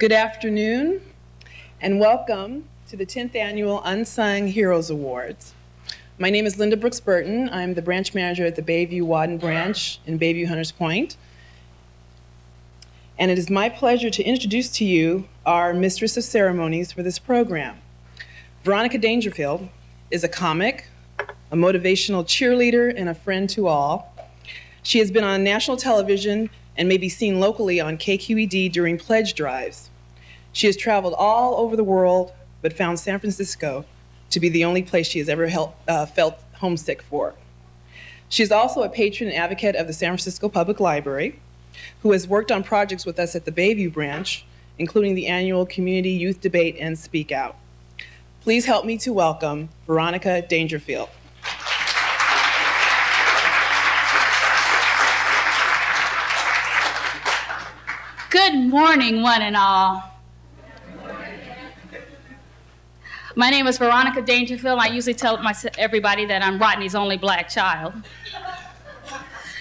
Good afternoon, and welcome to the 10th Annual Unsung Heroes Awards. My name is Linda Brooks Burton. I'm the branch manager at the Bayview Waden branch in Bayview Hunters Point. And it is my pleasure to introduce to you our mistress of ceremonies for this program. Veronica Dangerfield is a comic, a motivational cheerleader, and a friend to all. She has been on national television and may be seen locally on KQED during pledge drives. She has traveled all over the world, but found San Francisco to be the only place she has ever held, uh, felt homesick for. She is also a patron and advocate of the San Francisco Public Library, who has worked on projects with us at the Bayview branch, including the annual Community Youth Debate and Speak Out. Please help me to welcome Veronica Dangerfield. Good morning, one and all. My name is Veronica Dangerfield. I usually tell my, everybody that I'm Rodney's only black child.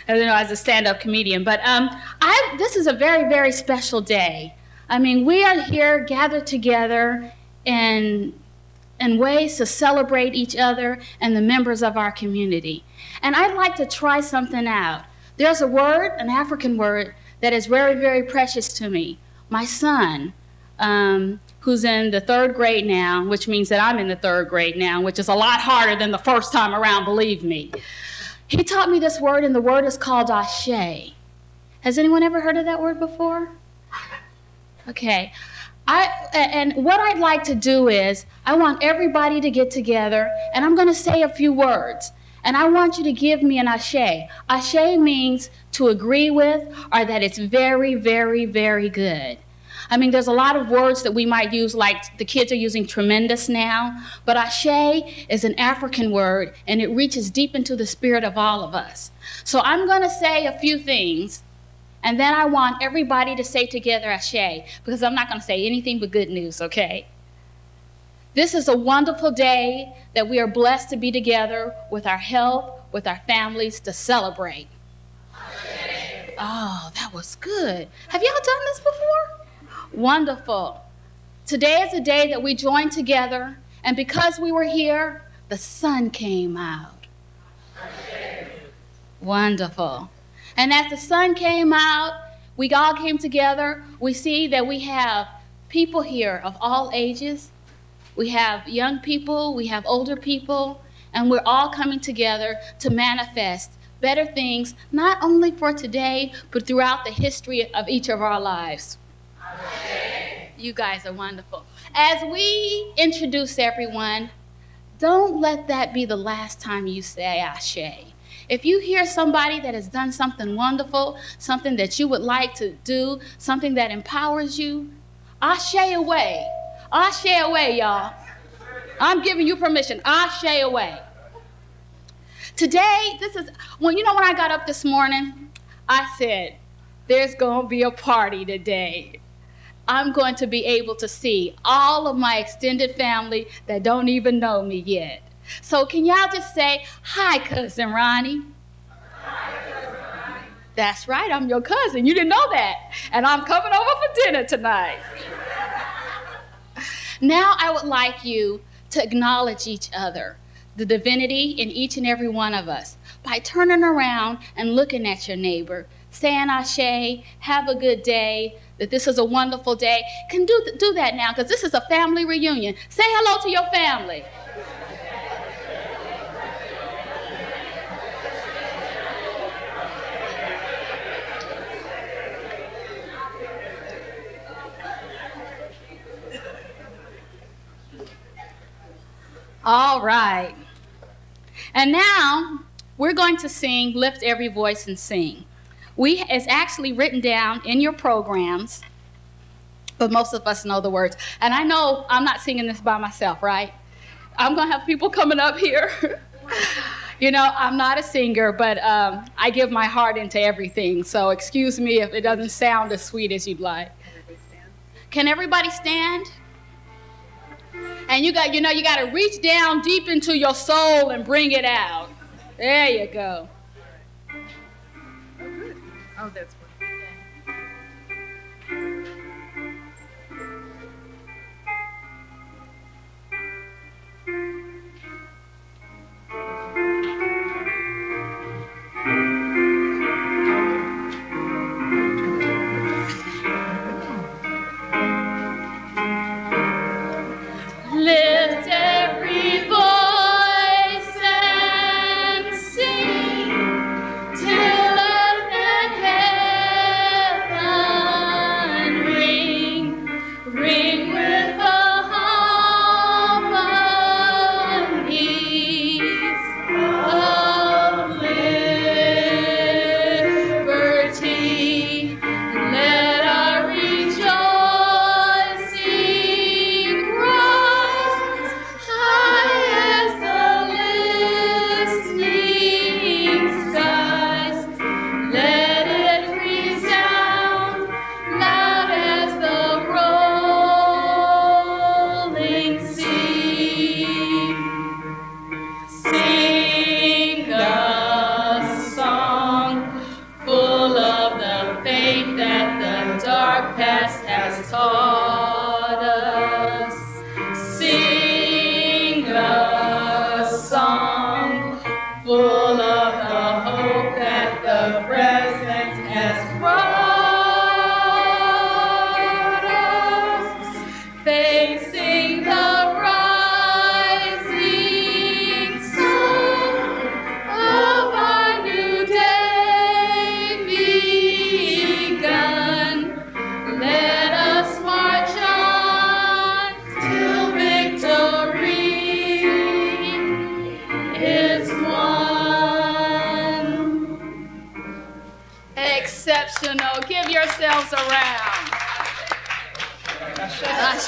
you know, as a stand-up comedian. But um, I, this is a very, very special day. I mean, we are here gathered together in, in ways to celebrate each other and the members of our community. And I'd like to try something out. There's a word, an African word, that is very, very precious to me. My son, um, who's in the third grade now, which means that I'm in the third grade now, which is a lot harder than the first time around, believe me. He taught me this word, and the word is called ashe. Has anyone ever heard of that word before? Okay. I, and what I'd like to do is, I want everybody to get together, and I'm going to say a few words. And I want you to give me an ashe. Ashe means to agree with or that it's very, very, very good. I mean, there's a lot of words that we might use, like the kids are using tremendous now, but ashe is an African word and it reaches deep into the spirit of all of us. So I'm going to say a few things and then I want everybody to say together ashe because I'm not going to say anything but good news, okay? This is a wonderful day that we are blessed to be together with our health, with our families to celebrate. Oh, that was good. Have y'all done this before? Wonderful. Today is a day that we join together, and because we were here, the sun came out. Wonderful. And as the sun came out, we all came together. We see that we have people here of all ages. We have young people, we have older people, and we're all coming together to manifest better things, not only for today, but throughout the history of each of our lives. You guys are wonderful. As we introduce everyone, don't let that be the last time you say Ashe. If you hear somebody that has done something wonderful, something that you would like to do, something that empowers you, Ashe away. Ashe away, y'all. I'm giving you permission. Ashe away. Today, this is well, you know when I got up this morning, I said, there's going to be a party today. I'm going to be able to see all of my extended family that don't even know me yet. So can y'all just say, hi, Cousin Ronnie? Hi, Cousin Ronnie. That's right, I'm your cousin. You didn't know that. And I'm coming over for dinner tonight. now I would like you to acknowledge each other, the divinity in each and every one of us, by turning around and looking at your neighbor, saying Ashe, have a good day, that this is a wonderful day. Can do, do that now because this is a family reunion. Say hello to your family. All right. And now we're going to sing Lift Every Voice and Sing we it's actually written down in your programs, but most of us know the words. And I know I'm not singing this by myself, right? I'm gonna have people coming up here. you know, I'm not a singer, but um, I give my heart into everything. So excuse me if it doesn't sound as sweet as you'd like. Can everybody stand? And you got, you know, you got to reach down deep into your soul and bring it out. There you go. Oh, that's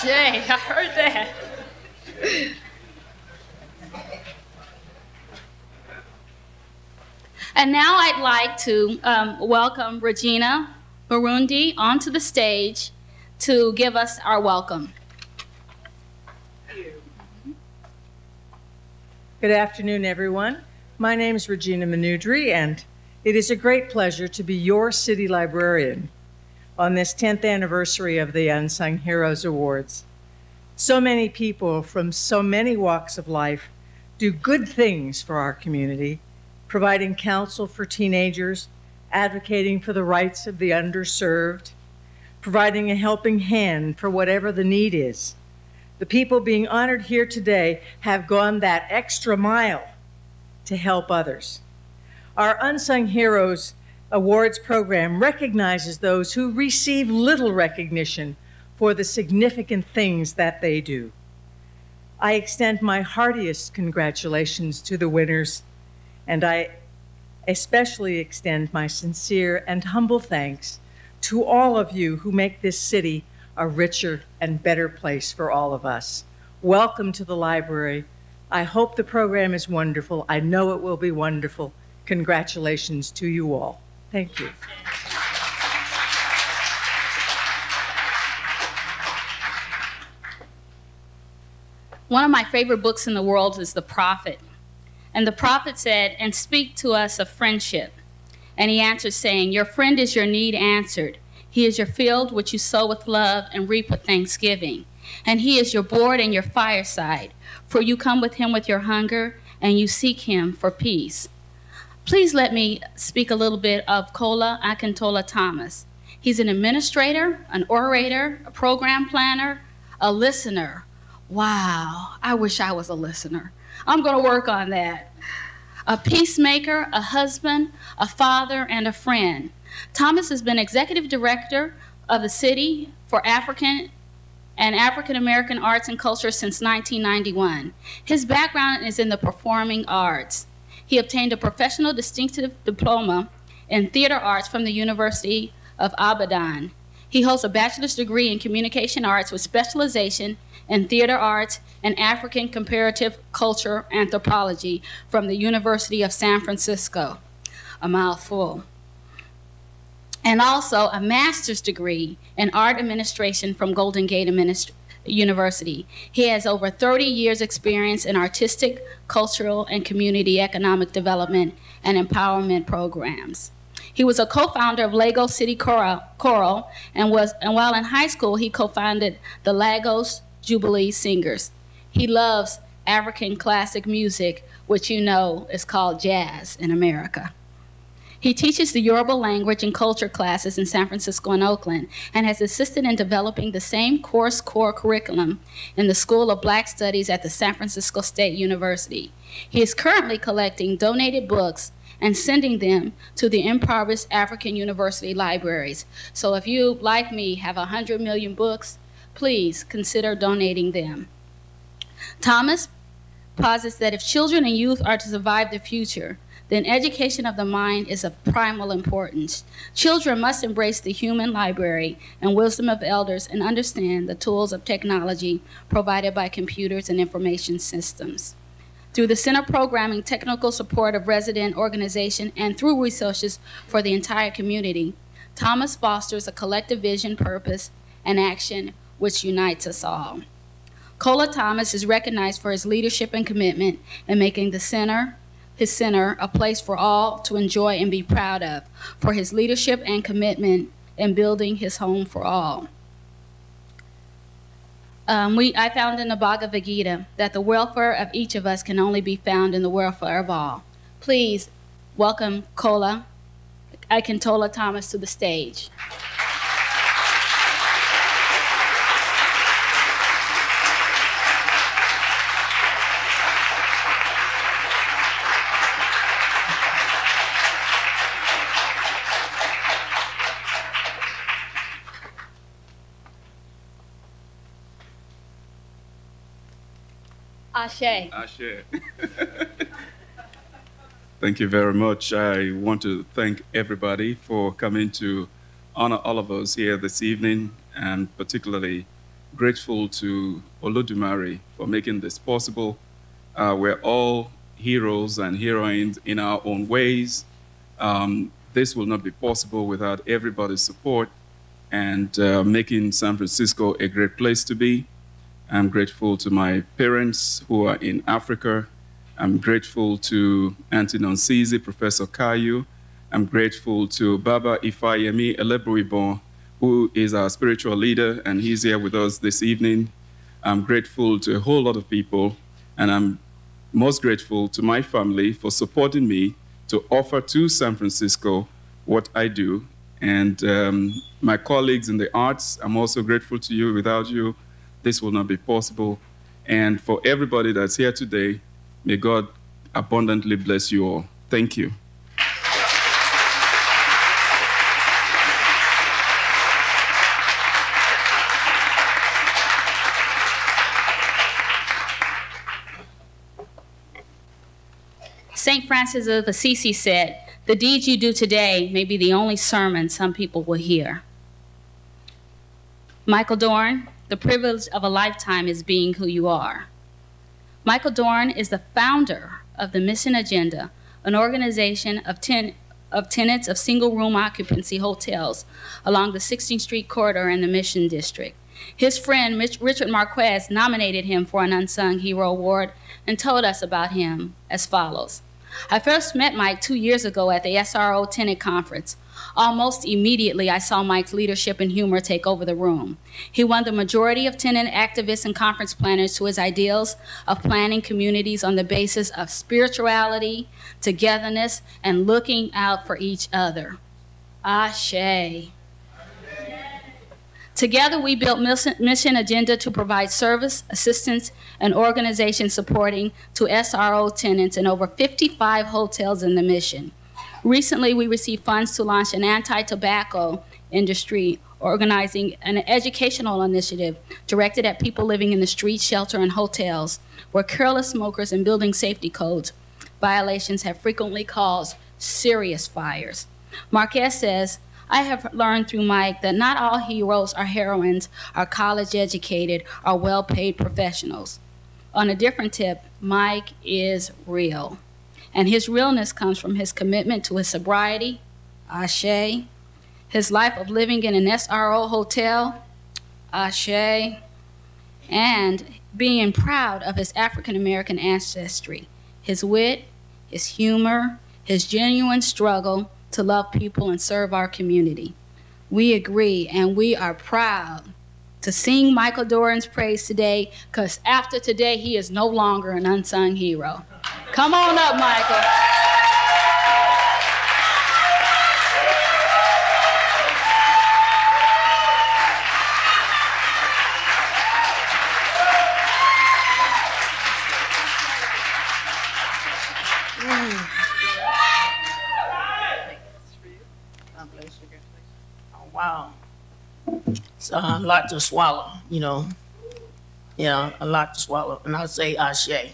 I heard that. And now I'd like to um, welcome Regina Minudri onto the stage to give us our welcome. Good afternoon, everyone. My name is Regina Minudri, and it is a great pleasure to be your city librarian on this 10th anniversary of the Unsung Heroes Awards. So many people from so many walks of life do good things for our community, providing counsel for teenagers, advocating for the rights of the underserved, providing a helping hand for whatever the need is. The people being honored here today have gone that extra mile to help others. Our Unsung Heroes Awards program recognizes those who receive little recognition for the significant things that they do. I extend my heartiest congratulations to the winners, and I especially extend my sincere and humble thanks to all of you who make this city a richer and better place for all of us. Welcome to the library. I hope the program is wonderful. I know it will be wonderful. Congratulations to you all. Thank you. One of my favorite books in the world is The Prophet. And the prophet said, And speak to us of friendship. And he answered, saying, Your friend is your need answered. He is your field which you sow with love and reap with thanksgiving. And he is your board and your fireside, for you come with him with your hunger, and you seek him for peace. Please let me speak a little bit of Kola Akintola Thomas. He's an administrator, an orator, a program planner, a listener, Wow, I wish I was a listener. I'm going to work on that. A peacemaker, a husband, a father, and a friend. Thomas has been executive director of the City for African and African American Arts and Culture since 1991. His background is in the performing arts. He obtained a professional distinctive diploma in theater arts from the University of Ibadan. He holds a bachelor's degree in communication arts with specialization in Theater Arts and African Comparative Culture Anthropology from the University of San Francisco. A mouthful. And also a master's degree in art administration from Golden Gate Administ University. He has over 30 years experience in artistic, cultural, and community economic development and empowerment programs. He was a co-founder of Lagos City Choral, and was and while in high school he co-founded the Lagos Jubilee Singers. He loves African classic music, which you know is called jazz in America. He teaches the Yoruba language and culture classes in San Francisco and Oakland and has assisted in developing the same course core curriculum in the School of Black Studies at the San Francisco State University. He is currently collecting donated books and sending them to the impoverished African university libraries. So if you, like me, have 100 million books, please consider donating them. Thomas posits that if children and youth are to survive the future, then education of the mind is of primal importance. Children must embrace the human library and wisdom of elders and understand the tools of technology provided by computers and information systems. Through the center programming, technical support of resident organization, and through resources for the entire community, Thomas fosters a collective vision, purpose, and action which unites us all. Kola Thomas is recognized for his leadership and commitment in making the center, his center, a place for all to enjoy and be proud of, for his leadership and commitment in building his home for all. Um, we, I found in the Bhagavad Gita that the welfare of each of us can only be found in the welfare of all. Please welcome Kola Akintola Thomas to the stage. Ashe. Ashe. Thank you very much. I want to thank everybody for coming to honor all of us here this evening, and particularly grateful to Olodumare for making this possible. Uh, we're all heroes and heroines in our own ways. Um, this will not be possible without everybody's support and uh, making San Francisco a great place to be. I'm grateful to my parents who are in Africa. I'm grateful to Auntie Nonsizi, Professor Kayu. I'm grateful to Baba Ifayemi Elebuibon, who is our spiritual leader, and he's here with us this evening. I'm grateful to a whole lot of people, and I'm most grateful to my family for supporting me to offer to San Francisco what I do. And um, my colleagues in the arts, I'm also grateful to you. Without you, this will not be possible. And for everybody that's here today, may God abundantly bless you all. Thank you. St. Francis of Assisi said, The deeds you do today may be the only sermon some people will hear. Michael Dorn, the privilege of a lifetime is being who you are. Michael Dorn is the founder of the Mission Agenda, an organization of, ten, of tenants of single room occupancy hotels along the 16th Street corridor in the Mission District. His friend Richard Marquez nominated him for an Unsung Hero Award and told us about him as follows. I first met Mike two years ago at the SRO Tenant Conference. Almost immediately, I saw Mike's leadership and humor take over the room. He won the majority of tenant activists and conference planners to his ideals of planning communities on the basis of spirituality, togetherness, and looking out for each other. Ashe. Together, we built Mission Agenda to provide service, assistance, and organization supporting to SRO tenants in over 55 hotels in the Mission. Recently, we received funds to launch an anti-tobacco industry organizing an educational initiative directed at people living in the street, shelter, and hotels, where careless smokers and building safety codes violations have frequently caused serious fires. Marquez says, I have learned through Mike that not all heroes or heroines are college educated or well paid professionals. On a different tip, Mike is real. And his realness comes from his commitment to his sobriety, ashe, his life of living in an SRO hotel, ashe, and being proud of his African American ancestry, his wit, his humor, his genuine struggle to love people and serve our community. We agree and we are proud to sing Michael Dorn's praise today because after today, he is no longer an unsung hero. Come on up, Michael. Wow. It's uh, a lot to swallow, you know. Yeah, a lot to swallow. And I say Ashe.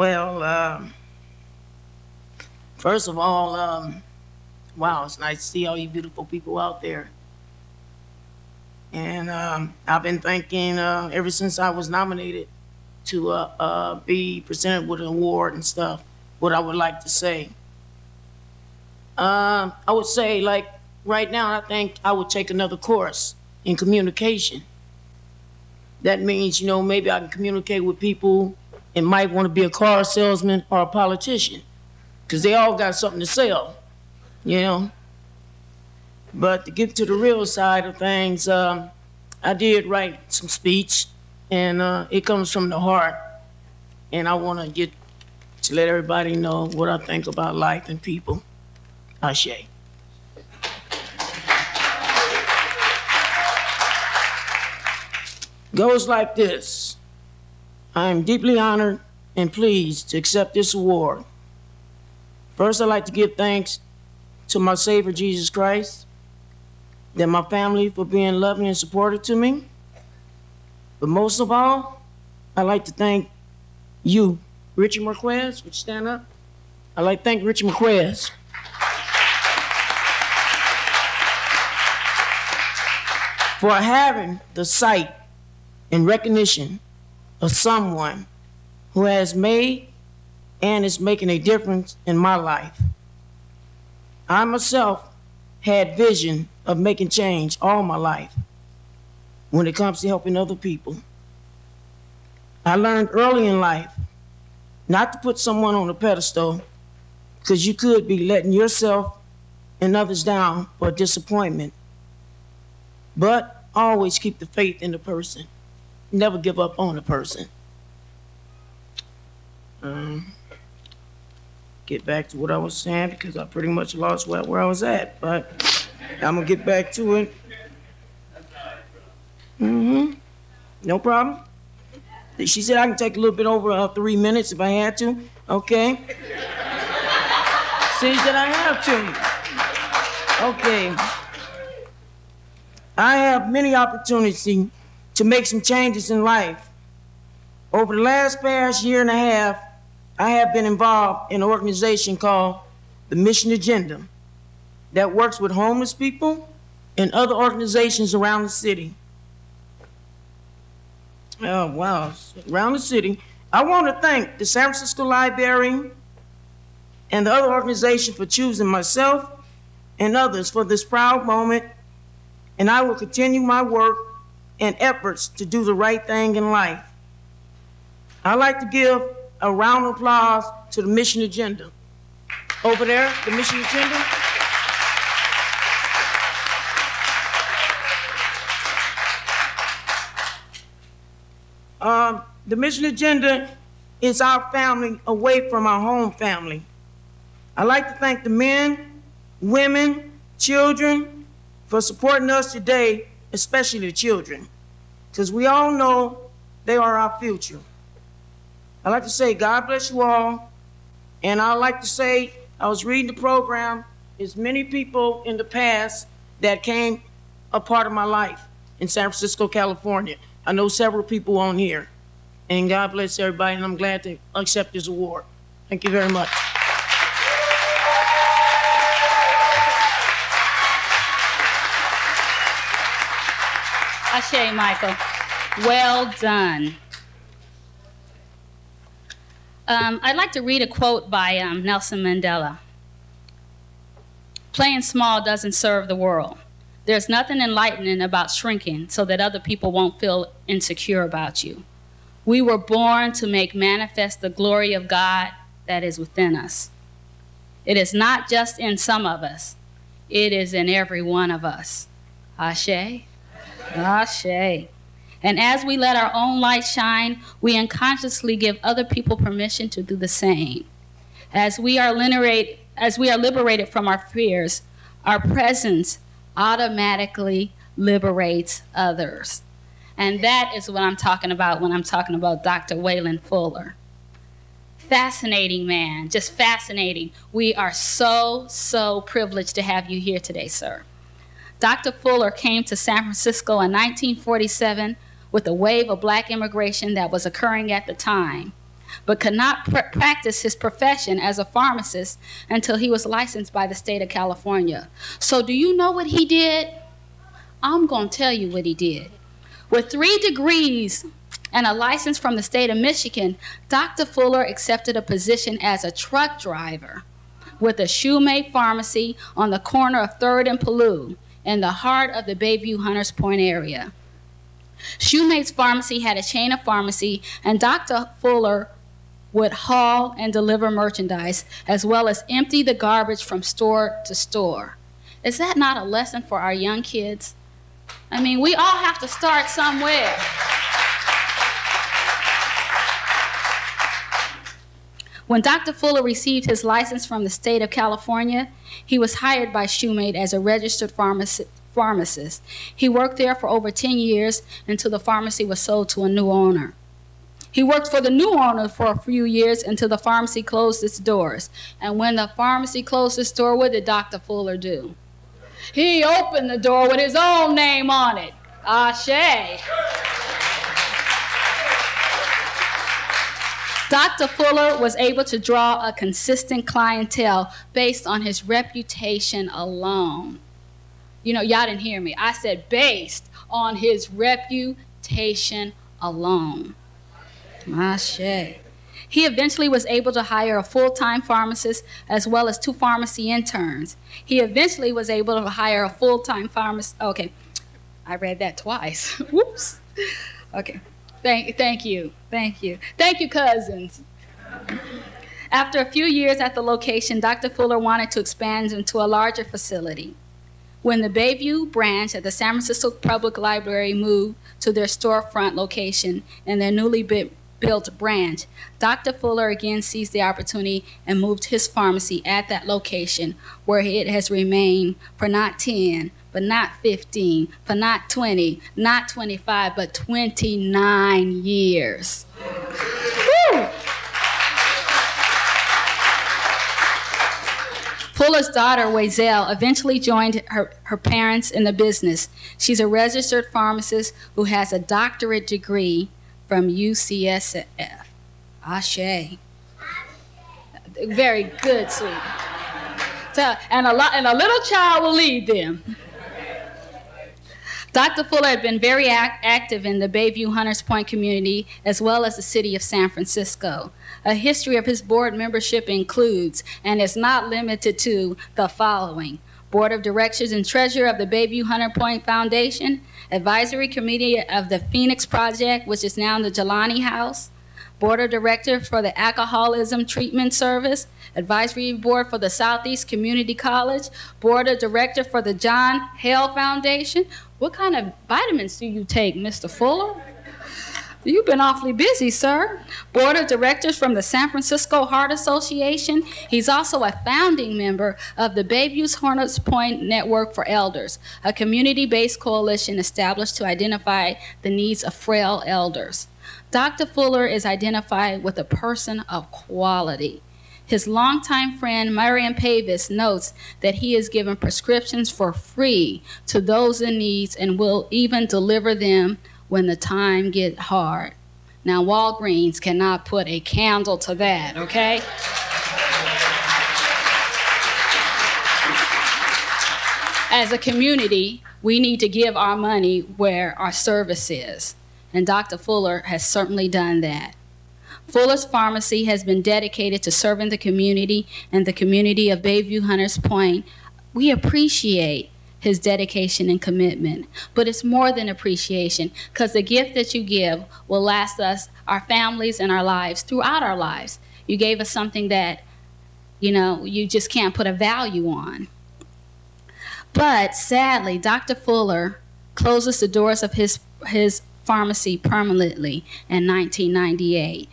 Well, um, first of all, um, wow, it's nice to see all you beautiful people out there. And um, I've been thinking uh, ever since I was nominated to uh, uh, be presented with an award and stuff, what I would like to say. Um, I would say, like, right now, I think I would take another course in communication. That means, you know, maybe I can communicate with people and might want to be a car salesman or a politician because they all got something to sell, you know. But to get to the real side of things, um, I did write some speech, and uh, it comes from the heart. And I want to get to let everybody know what I think about life and people. Ashe. Goes like this. I am deeply honored and pleased to accept this award. First, I'd like to give thanks to my Savior Jesus Christ, then my family for being loving and supportive to me. But most of all, I'd like to thank you, Richard Marquez. Would you stand up? I'd like to thank Richard Marquez. For having the sight and recognition of someone who has made and is making a difference in my life. I myself had vision of making change all my life when it comes to helping other people. I learned early in life not to put someone on a pedestal because you could be letting yourself and others down for disappointment. But always keep the faith in the person. Never give up on a person. Um, get back to what I was saying because I pretty much lost where, where I was at, but I'm gonna get back to it. Mm-hmm. No problem. She said I can take a little bit over uh, three minutes if I had to. Okay. Says that I have to. Okay. I have many opportunities to make some changes in life. Over the last past year and a half, I have been involved in an organization called the Mission Agenda that works with homeless people and other organizations around the city. Oh, wow. Around the city. I want to thank the San Francisco Library and the other organization for choosing myself and others for this proud moment, and I will continue my work and efforts to do the right thing in life. I'd like to give a round of applause to the mission agenda. Over there, the mission agenda. Um, the mission agenda is our family away from our home family. I'd like to thank the men, women, children for supporting us today, especially the children, because we all know they are our future. I'd like to say God bless you all, and I'd like to say I was reading the program, there's many people in the past that came a part of my life in San Francisco, California. I know several people on here. And God bless everybody, and I'm glad to accept this award. Thank you very much. Ashe, Michael. Well done. Um, I'd like to read a quote by um, Nelson Mandela. Playing small doesn't serve the world. There's nothing enlightening about shrinking so that other people won't feel insecure about you. We were born to make manifest the glory of God that is within us. It is not just in some of us, it is in every one of us. Ashe? Ashe. And as we let our own light shine, we unconsciously give other people permission to do the same. As we are liberated, as we are liberated from our fears, our presence automatically liberates others. And that is what I'm talking about when I'm talking about Dr. Wayland Fuller. Fascinating man, just fascinating. We are so, so privileged to have you here today, sir. Dr. Fuller came to San Francisco in 1947 with a wave of black immigration that was occurring at the time, but could not pr practice his profession as a pharmacist until he was licensed by the state of California. So, do you know what he did? I'm going to tell you what he did. With three degrees and a license from the state of Michigan, Dr. Fuller accepted a position as a truck driver with a Shoemate pharmacy on the corner of 3rd and Palou in the heart of the Bayview Hunters Point area. Shoemate's Pharmacy had a chain of pharmacy, and Dr. Fuller would haul and deliver merchandise as well as empty the garbage from store to store. Is that not a lesson for our young kids? I mean, we all have to start somewhere. When Dr. Fuller received his license from the state of California, he was hired by Shoemate as a registered pharmaci- pharmacist. He worked there for over 10 years until the pharmacy was sold to a new owner. He worked for the new owner for a few years until the pharmacy closed its doors. And when the pharmacy closed its door, what did Dr. Fuller do? He opened the door with his own name on it. Ashe. Dr. Fuller was able to draw a consistent clientele based on his reputation alone. You know, y'all didn't hear me. I said based on his reputation alone. Ashe. He eventually was able to hire a full time pharmacist as well as two pharmacy interns. He eventually was able to hire a full time pharmacist. Okay, I read that twice. Whoops. Okay. Thank, thank you. Thank you. Thank you, cousins. After a few years at the location, Dr. Fuller wanted to expand into a larger facility. When the Bayview branch at the San Francisco Public Library moved to their storefront location in their newly built branch, Dr. Fuller again seized the opportunity and moved his pharmacy at that location where it has remained for not 10, but not 15, but not 20, not 25, but 29 years. Woo! Fuller's daughter, Wazel, eventually joined her, her parents in the business. She's a registered pharmacist who has a doctorate degree from UCSF. Ashe. Very good, sweet. So, and a lot, and a little child will lead them. Dr. Fuller had been very act active in the Bayview Hunters Point community as well as the city of San Francisco. A history of his board membership includes, and is not limited to, the following Board of Directors and Treasurer of the Bayview Hunter Point Foundation, Advisory Committee of the Phoenix Project, which is now in the Jelani House, Board of Director for the Alcoholism Treatment Service, Advisory Board for the Southeast Community College, Board of Director for the John Hale Foundation, what kind of vitamins do you take, Mr. Fuller? You've been awfully busy, sir. Board of Directors from the San Francisco Heart Association. He's also a founding member of the Bayview's Hunters Point Network for Elders, a community based coalition established to identify the needs of frail elders. Dr. Fuller is identified with a person of quality. His longtime friend, Marion Pavis, notes that he has given prescriptions for free to those in need and will even deliver them when the time gets hard. Now, Walgreens cannot put a candle to that, okay? As a community, we need to give our money where our service is, and Dr. Fuller has certainly done that. Fuller's Pharmacy has been dedicated to serving the community and the community of Bayview Hunters Point. We appreciate his dedication and commitment. But it's more than appreciation because the gift that you give will last us, our families, and our lives throughout our lives. You gave us something that, you know, you just can't put a value on. But sadly, Dr. Fuller closes the doors of his, his pharmacy permanently in 1998.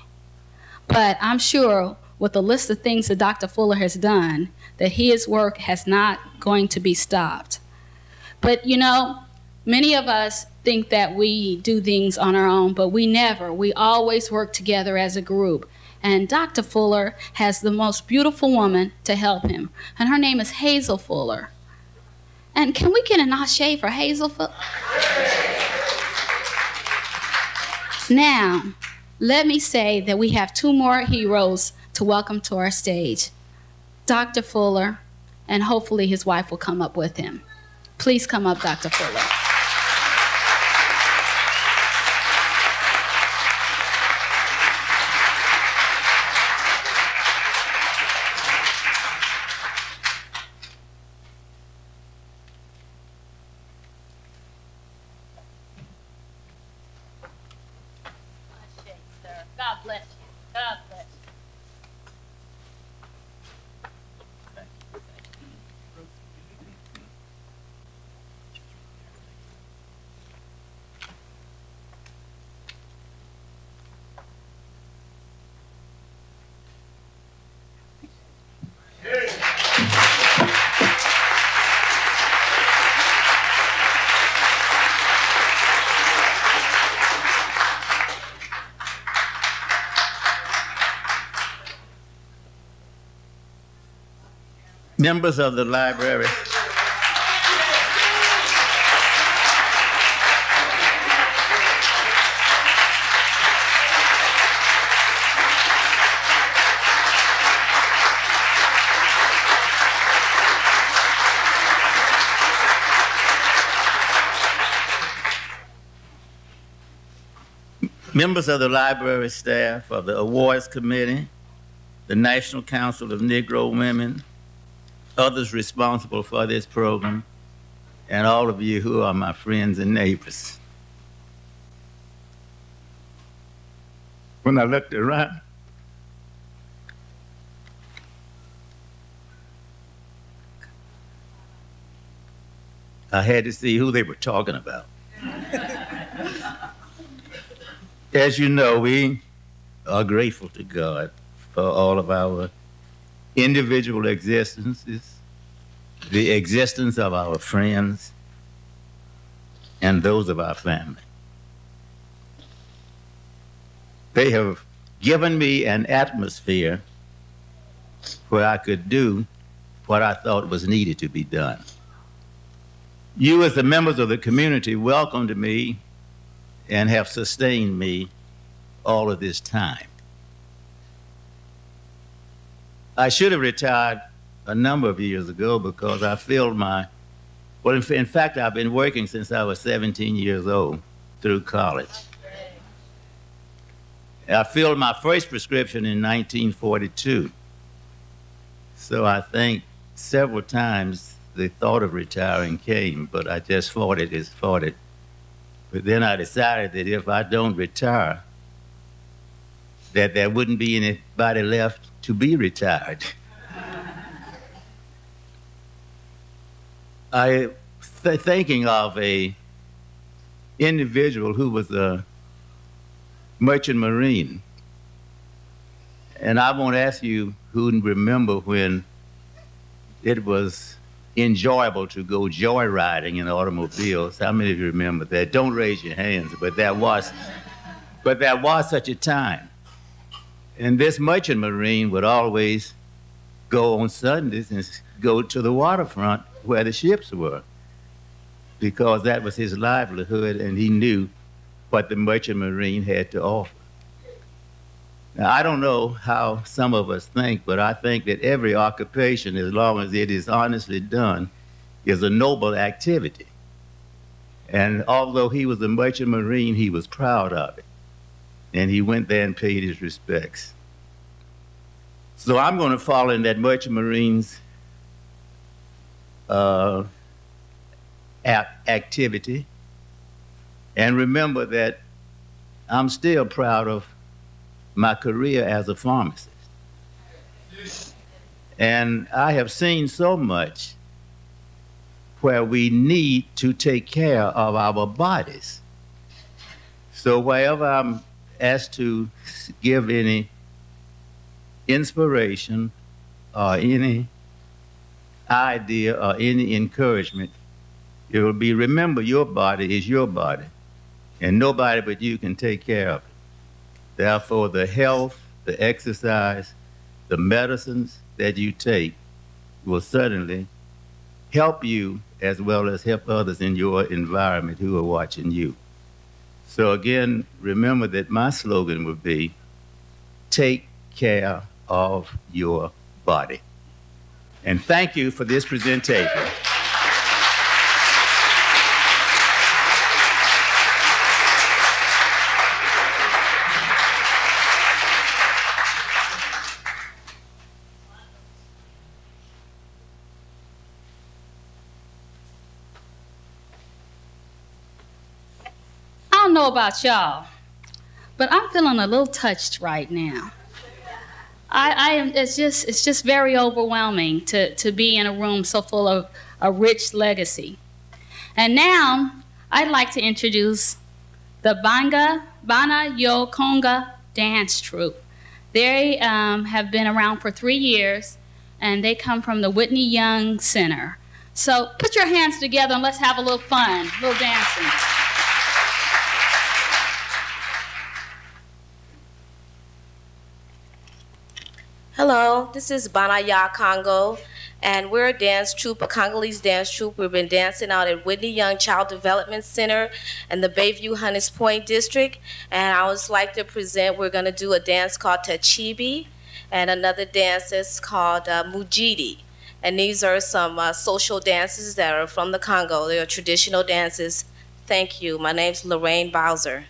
But I'm sure with the list of things that Dr. Fuller has done, that his work has not going to be stopped. But you know, many of us think that we do things on our own, but we never. We always work together as a group. And Dr. Fuller has the most beautiful woman to help him, and her name is Hazel Fuller. And can we get an ashe for Hazel Fuller? Now, let me say that we have two more heroes to welcome to our stage Dr. Fuller, and hopefully his wife will come up with him. Please come up, Dr. Fuller. Members of the library. Members of the library staff, of the awards committee, the National Council of Negro Women, others responsible for this program, and all of you who are my friends and neighbors. When I looked around, I had to see who they were talking about. As you know, we are grateful to God for all of our individual existences, the existence of our friends, and those of our family. They have given me an atmosphere where I could do what I thought was needed to be done. You, as the members of the community, welcomed me and have sustained me all of this time. I should have retired a number of years ago because I filled my, well, in, in fact, I've been working since I was 17 years old through college. I filled my first prescription in 1942. So I think several times the thought of retiring came, but I just fought it as fought it. But then I decided that if I don't retire, that there wouldn't be anybody left to be retired. I th- thinking of a individual who was a merchant marine, and I won't ask you who remember when it was enjoyable to go joyriding in automobiles. How many of you remember that? Don't raise your hands, but that was, but that was such a time. And this merchant marine would always go on Sundays and go to the waterfront where the ships were because that was his livelihood and he knew what the merchant marine had to offer. Now, I don't know how some of us think, but I think that every occupation, as long as it is honestly done, is a noble activity. And although he was a merchant marine, he was proud of it. And he went there and paid his respects. So I'm going to follow in that merchant marine's uh, activity. And remember that I'm still proud of my career as a pharmacist. And I have seen so much where we need to take care of our bodies. So wherever I'm asked to give any inspiration or any idea or any encouragement, it will be remember your body is your body, and nobody but you can take care of it. Therefore, the health, the exercise, the medicines that you take will certainly help you as well as help others in your environment who are watching you. So, again, remember that my slogan would be take care of your body. And thank you for this presentation. About y'all, but I'm feeling a little touched right now. I, I am. It's just. It's just very overwhelming to to be in a room so full of a rich legacy. And now I'd like to introduce the Banga Bana Ya Kongo Dance Troupe. They um, have been around for three years, and they come from the Whitney Young Center. So put your hands together and let's have a little fun, a little dancing. Hello, this is Bana Ya Kongo. And we're a dance troupe, a Congolese dance troupe. We've been dancing out at Whitney Young Child Development Center in the Bayview Hunters Point District. And I would like to present, we're going to do a dance called Tachibi and another dance is called uh, Mujidi. And these are some uh, social dances that are from the Congo. They are traditional dances. Thank you. My name's Lorraine Bowser.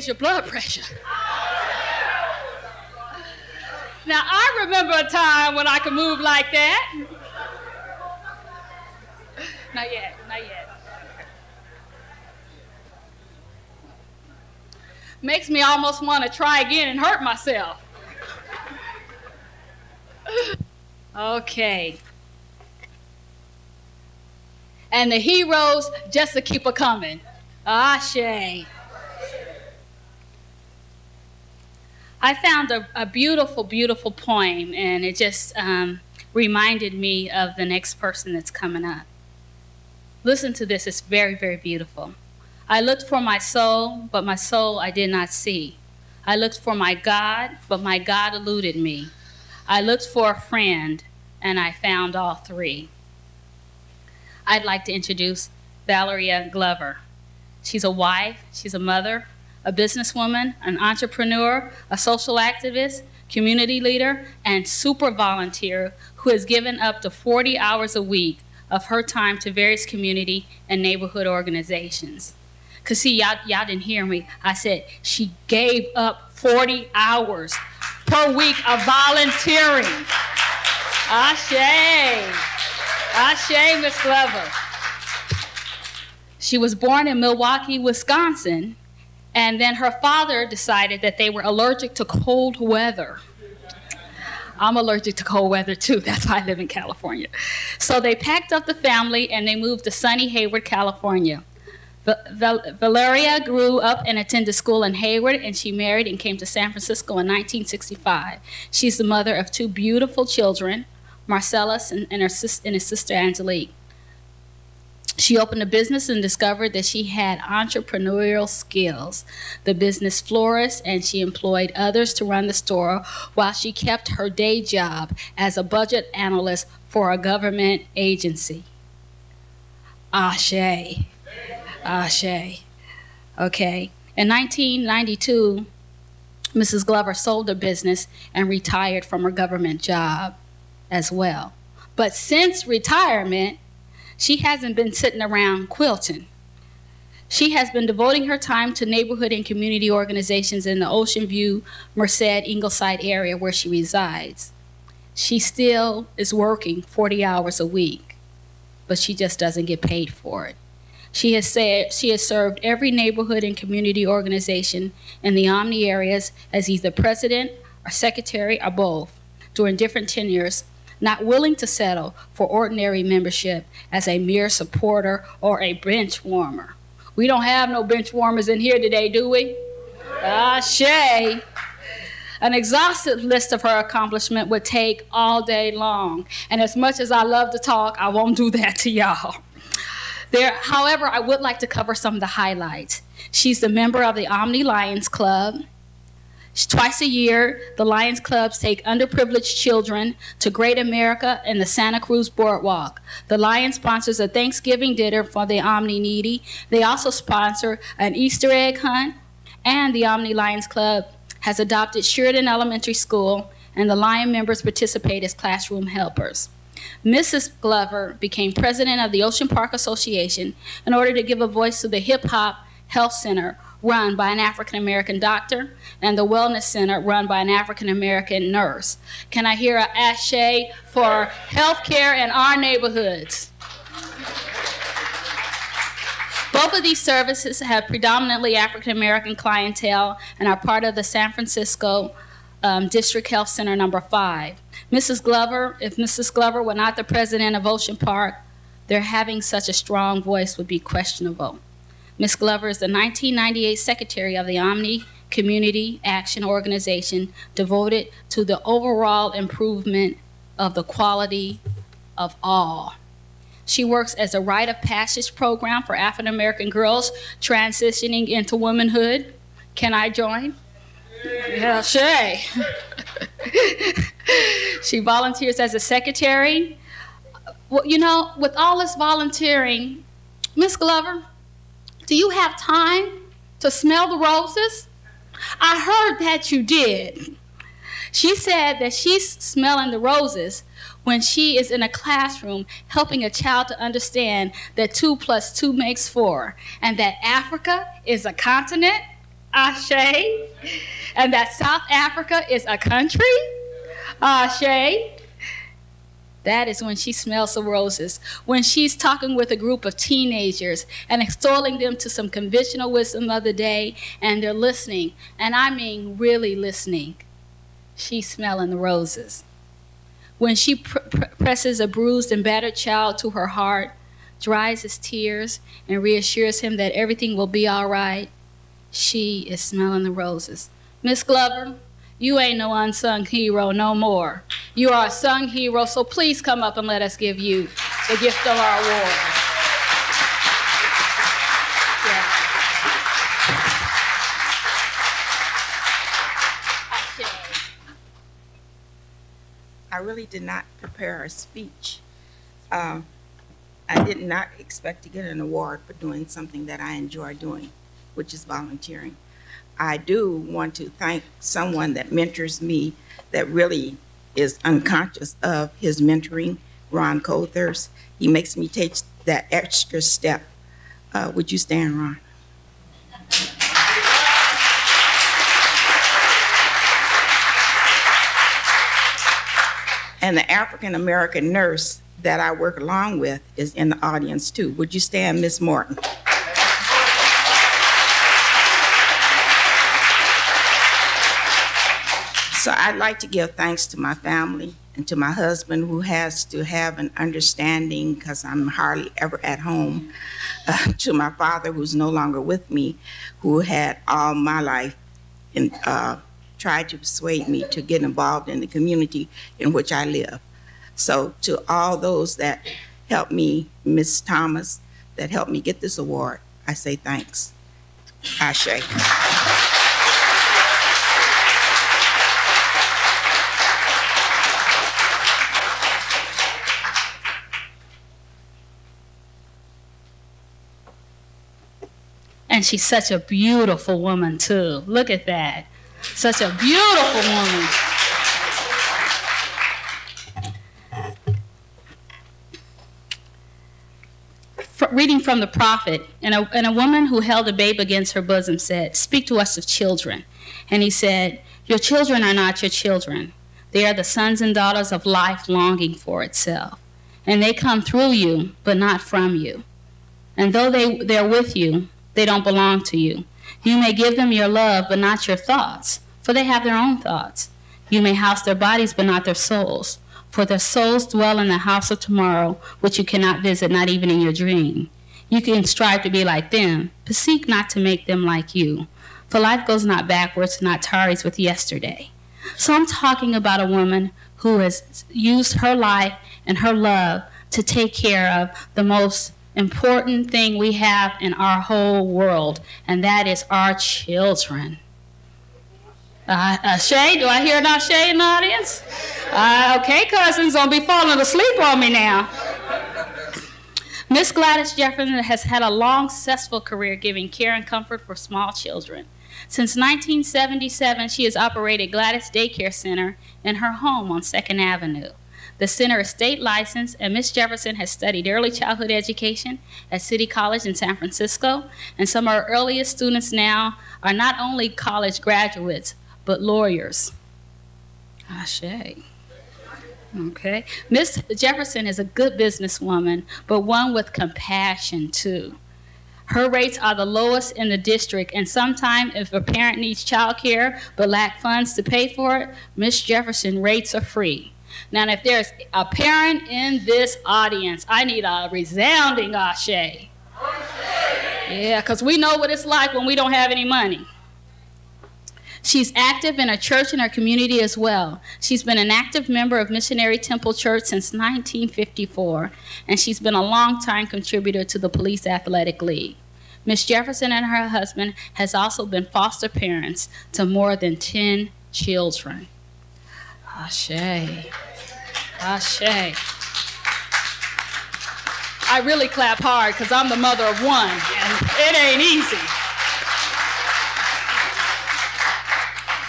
Is your blood pressure? Now, I remember a time when I could move like that. Not yet, not yet. Makes me almost want to try again and hurt myself. Okay. And the heroes just to keep a coming. Ah, Ashe. I found a, a, beautiful, beautiful poem, and it just um, reminded me of the next person that's coming up. Listen to this, it's very, very beautiful. I looked for my soul, but my soul I did not see. I looked for my God, but my God eluded me. I looked for a friend, and I found all three. I'd like to introduce Valeria Glover. She's a wife, she's a mother, a businesswoman, an entrepreneur, a social activist, community leader, and super volunteer who has given up to 40 hours a week of her time to various community and neighborhood organizations. Because, see, y'all, y'all didn't hear me. I said she gave up 40 hours per week of volunteering. Ashe. Ashe, Miss Glover. She was born in Milwaukee, Wisconsin, and then her father decided that they were allergic to cold weather. I'm allergic to cold weather too. That's why I live in California. So they packed up the family and they moved to sunny Hayward, California. Val Valeria grew up and attended school in Hayward, and she married and came to San Francisco in 1965. She's the mother of two beautiful children, Marcellus and, and, her sis and his sister Angelique. She opened a business and discovered that she had entrepreneurial skills. The business flourished and she employed others to run the store while she kept her day job as a budget analyst for a government agency. Ashe. Ashe. Okay. In 1992, Mrs. Glover sold her business and retired from her government job as well. But since retirement, she hasn't been sitting around quilting. She has been devoting her time to neighborhood and community organizations in the Ocean View, Merced, Ingleside area where she resides. She still is working 40 hours a week, but she just doesn't get paid for it. She has said she has served every neighborhood and community organization in the OMI areas as either president or secretary or both during different tenures not willing to settle for ordinary membership as a mere supporter or a bench warmer. We don't have no bench warmers in here today, do we? Ah, Shay. An exhaustive list of her accomplishment would take all day long. And as much as I love to talk, I won't do that to y'all. There, however, I would like to cover some of the highlights. She's a member of the OMI Lions Club. Twice a year, the Lions Clubs take underprivileged children to Great America and the Santa Cruz Boardwalk. The Lions sponsors a Thanksgiving dinner for the OMI Needy. They also sponsor an Easter egg hunt, and the OMI Lions Club has adopted Sheridan Elementary School, and the Lion members participate as classroom helpers. Mrs. Glover became president of the Ocean Park Association in order to give a voice to the Hip Hop Health Center, run by an African American doctor, and the Wellness Center run by an African American nurse. Can I hear a ashe for healthcare in our neighborhoods? Both of these services have predominantly African American clientele and are part of the San Francisco um, District Health Center number five. Mrs. Glover, if Mrs. Glover were not the president of Ocean Park, their having such a strong voice would be questionable. Ms. Glover is the 1998 secretary of the OMI Community Action Organization devoted to the overall improvement of the quality of all. She works as a rite of passage program for African American girls transitioning into womanhood. Can I join? Yeah, Shay. she volunteers as a secretary. Well, you know, with all this volunteering, Miss Glover, do you have time to smell the roses? I heard that you did. She said that she's smelling the roses when she is in a classroom helping a child to understand that 2 plus 2 makes 4 and that Africa is a continent, Ashe, and that South Africa is a country, Ashe. That is when she smells the roses. When she's talking with a group of teenagers and extolling them to some conventional wisdom of the day, and they're listening, and I mean really listening, she's smelling the roses. When she pr- pr- presses a bruised and battered child to her heart, dries his tears, and reassures him that everything will be all right, she is smelling the roses. Miss Glover, you ain't no unsung hero no more. You are a sung hero, so please come up and let us give you the gift of our award. I really did not prepare a speech. Um, I did not expect to get an award for doing something that I enjoy doing, which is volunteering. I do want to thank someone that mentors me that really is unconscious of his mentoring, Ron Cothers. He makes me take that extra step. Uh, would you stand, Ron? And the African American nurse that I work along with is in the audience too. Would you stand, Miss Morton? So I'd like to give thanks to my family and to my husband who has to have an understanding because I'm hardly ever at home. Uh, to my father who's no longer with me, who had all my life and uh, tried to persuade me to get involved in the community in which I live. So to all those that helped me, Miss Thomas, that helped me get this award, I say thanks. Ashe. And she's such a beautiful woman, too. Look at that. Such a beautiful woman. Reading from the prophet, and a, and a woman who held a babe against her bosom said, Speak to us of children. And he said, Your children are not your children. They are the sons and daughters of life longing for itself. And they come through you, but not from you. And though they, they're with you, they don't belong to you. You may give them your love, but not your thoughts, for they have their own thoughts. You may house their bodies, but not their souls, for their souls dwell in the house of tomorrow, which you cannot visit, not even in your dream. You can strive to be like them, but seek not to make them like you. For life goes not backwards, not tarries with yesterday. So I'm talking about a woman who has used her life and her love to take care of the most important thing we have in our whole world, and that is our children. Uh, uh, Shay, do I hear an Shay in the audience? Uh, okay, cousins, don't be falling asleep on me now. Miss Gladys Jefferson has had a long, successful career giving care and comfort for small children. Since 1977, she has operated Gladys Daycare Center in her home on 2nd Avenue. The center is state licensed, and Miss Jefferson has studied early childhood education at City College in San Francisco. And some of our earliest students now are not only college graduates, but lawyers. Ashe. Okay. Miss Jefferson is a good businesswoman, but one with compassion too. Her rates are the lowest in the district, and sometimes if a parent needs child care but lack funds to pay for it, Miss Jefferson rates are free. Now, if there's a parent in this audience, I need a resounding ashe. Yeah, because we know what it's like when we don't have any money. She's active in a church in her community as well. She's been an active member of Missionary Temple Church since 1954, and she's been a longtime contributor to the Police Athletic League. Miss Jefferson and her husband has also been foster parents to more than 10 children. Ashe. Ashe. I really clap hard because I'm the mother of one, and it ain't easy.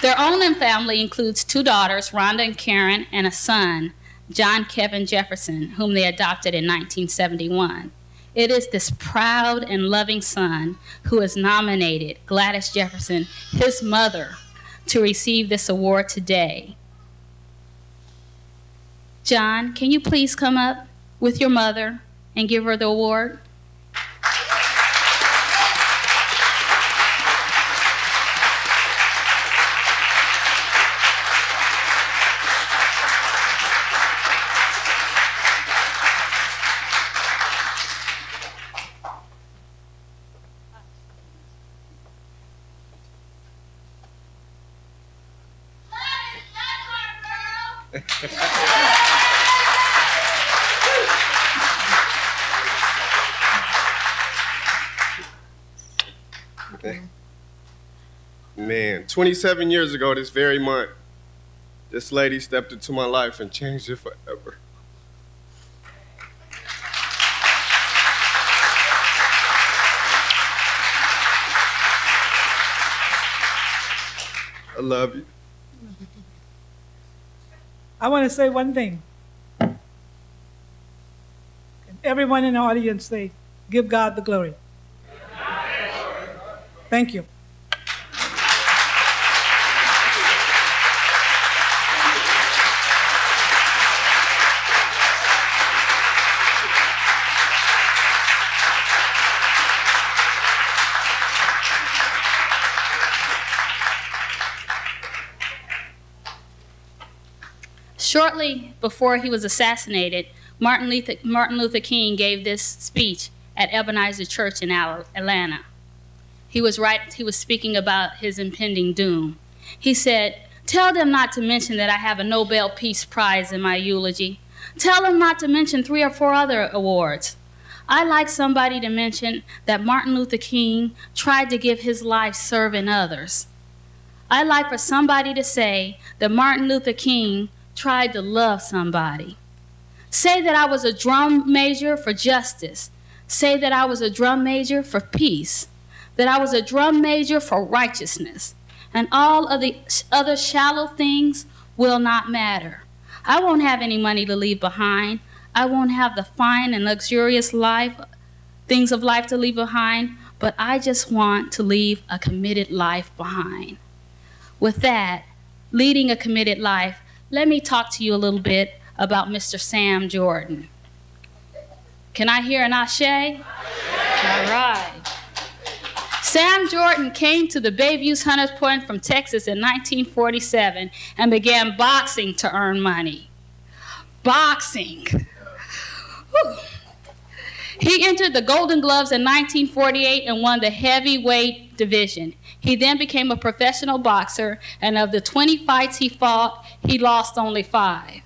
Their own family includes two daughters, Rhonda and Karen, and a son, John Kevin Jefferson, whom they adopted in 1971. It is this proud and loving son who has nominated Gladys Jefferson, his mother, to receive this award today. John, can you please come up with your mother and give her the award? Man, 27 years ago this very month, this lady stepped into my life and changed it forever. I love you. I want to say one thing. Everyone in the audience say, give God the glory. Thank you. Shortly before he was assassinated, Martin Luther, Martin Luther King gave this speech at Ebenezer Church in Atlanta. He was right, he was speaking about his impending doom. He said, Tell them not to mention that I have a Nobel Peace Prize in my eulogy. Tell them not to mention three or four other awards. I'd like somebody to mention that Martin Luther King tried to give his life serving others. I'd like for somebody to say that Martin Luther King tried to love somebody. Say that I was a drum major for justice. Say that I was a drum major for peace. That I was a drum major for righteousness. And all of the other shallow things will not matter. I won't have any money to leave behind. I won't have the fine and luxurious life, things of life to leave behind, but I just want to leave a committed life behind. With that, leading a committed life, let me talk to you a little bit about Mr. Sam Jordan. Can I hear an ashe? All right. Sam Jordan came to the Bayview Hunters Point from Texas in 1947 and began boxing to earn money. Boxing. Whew. He entered the Golden Gloves in 1948 and won the heavyweight division. He then became a professional boxer, and of the 20 fights he fought, he lost only five.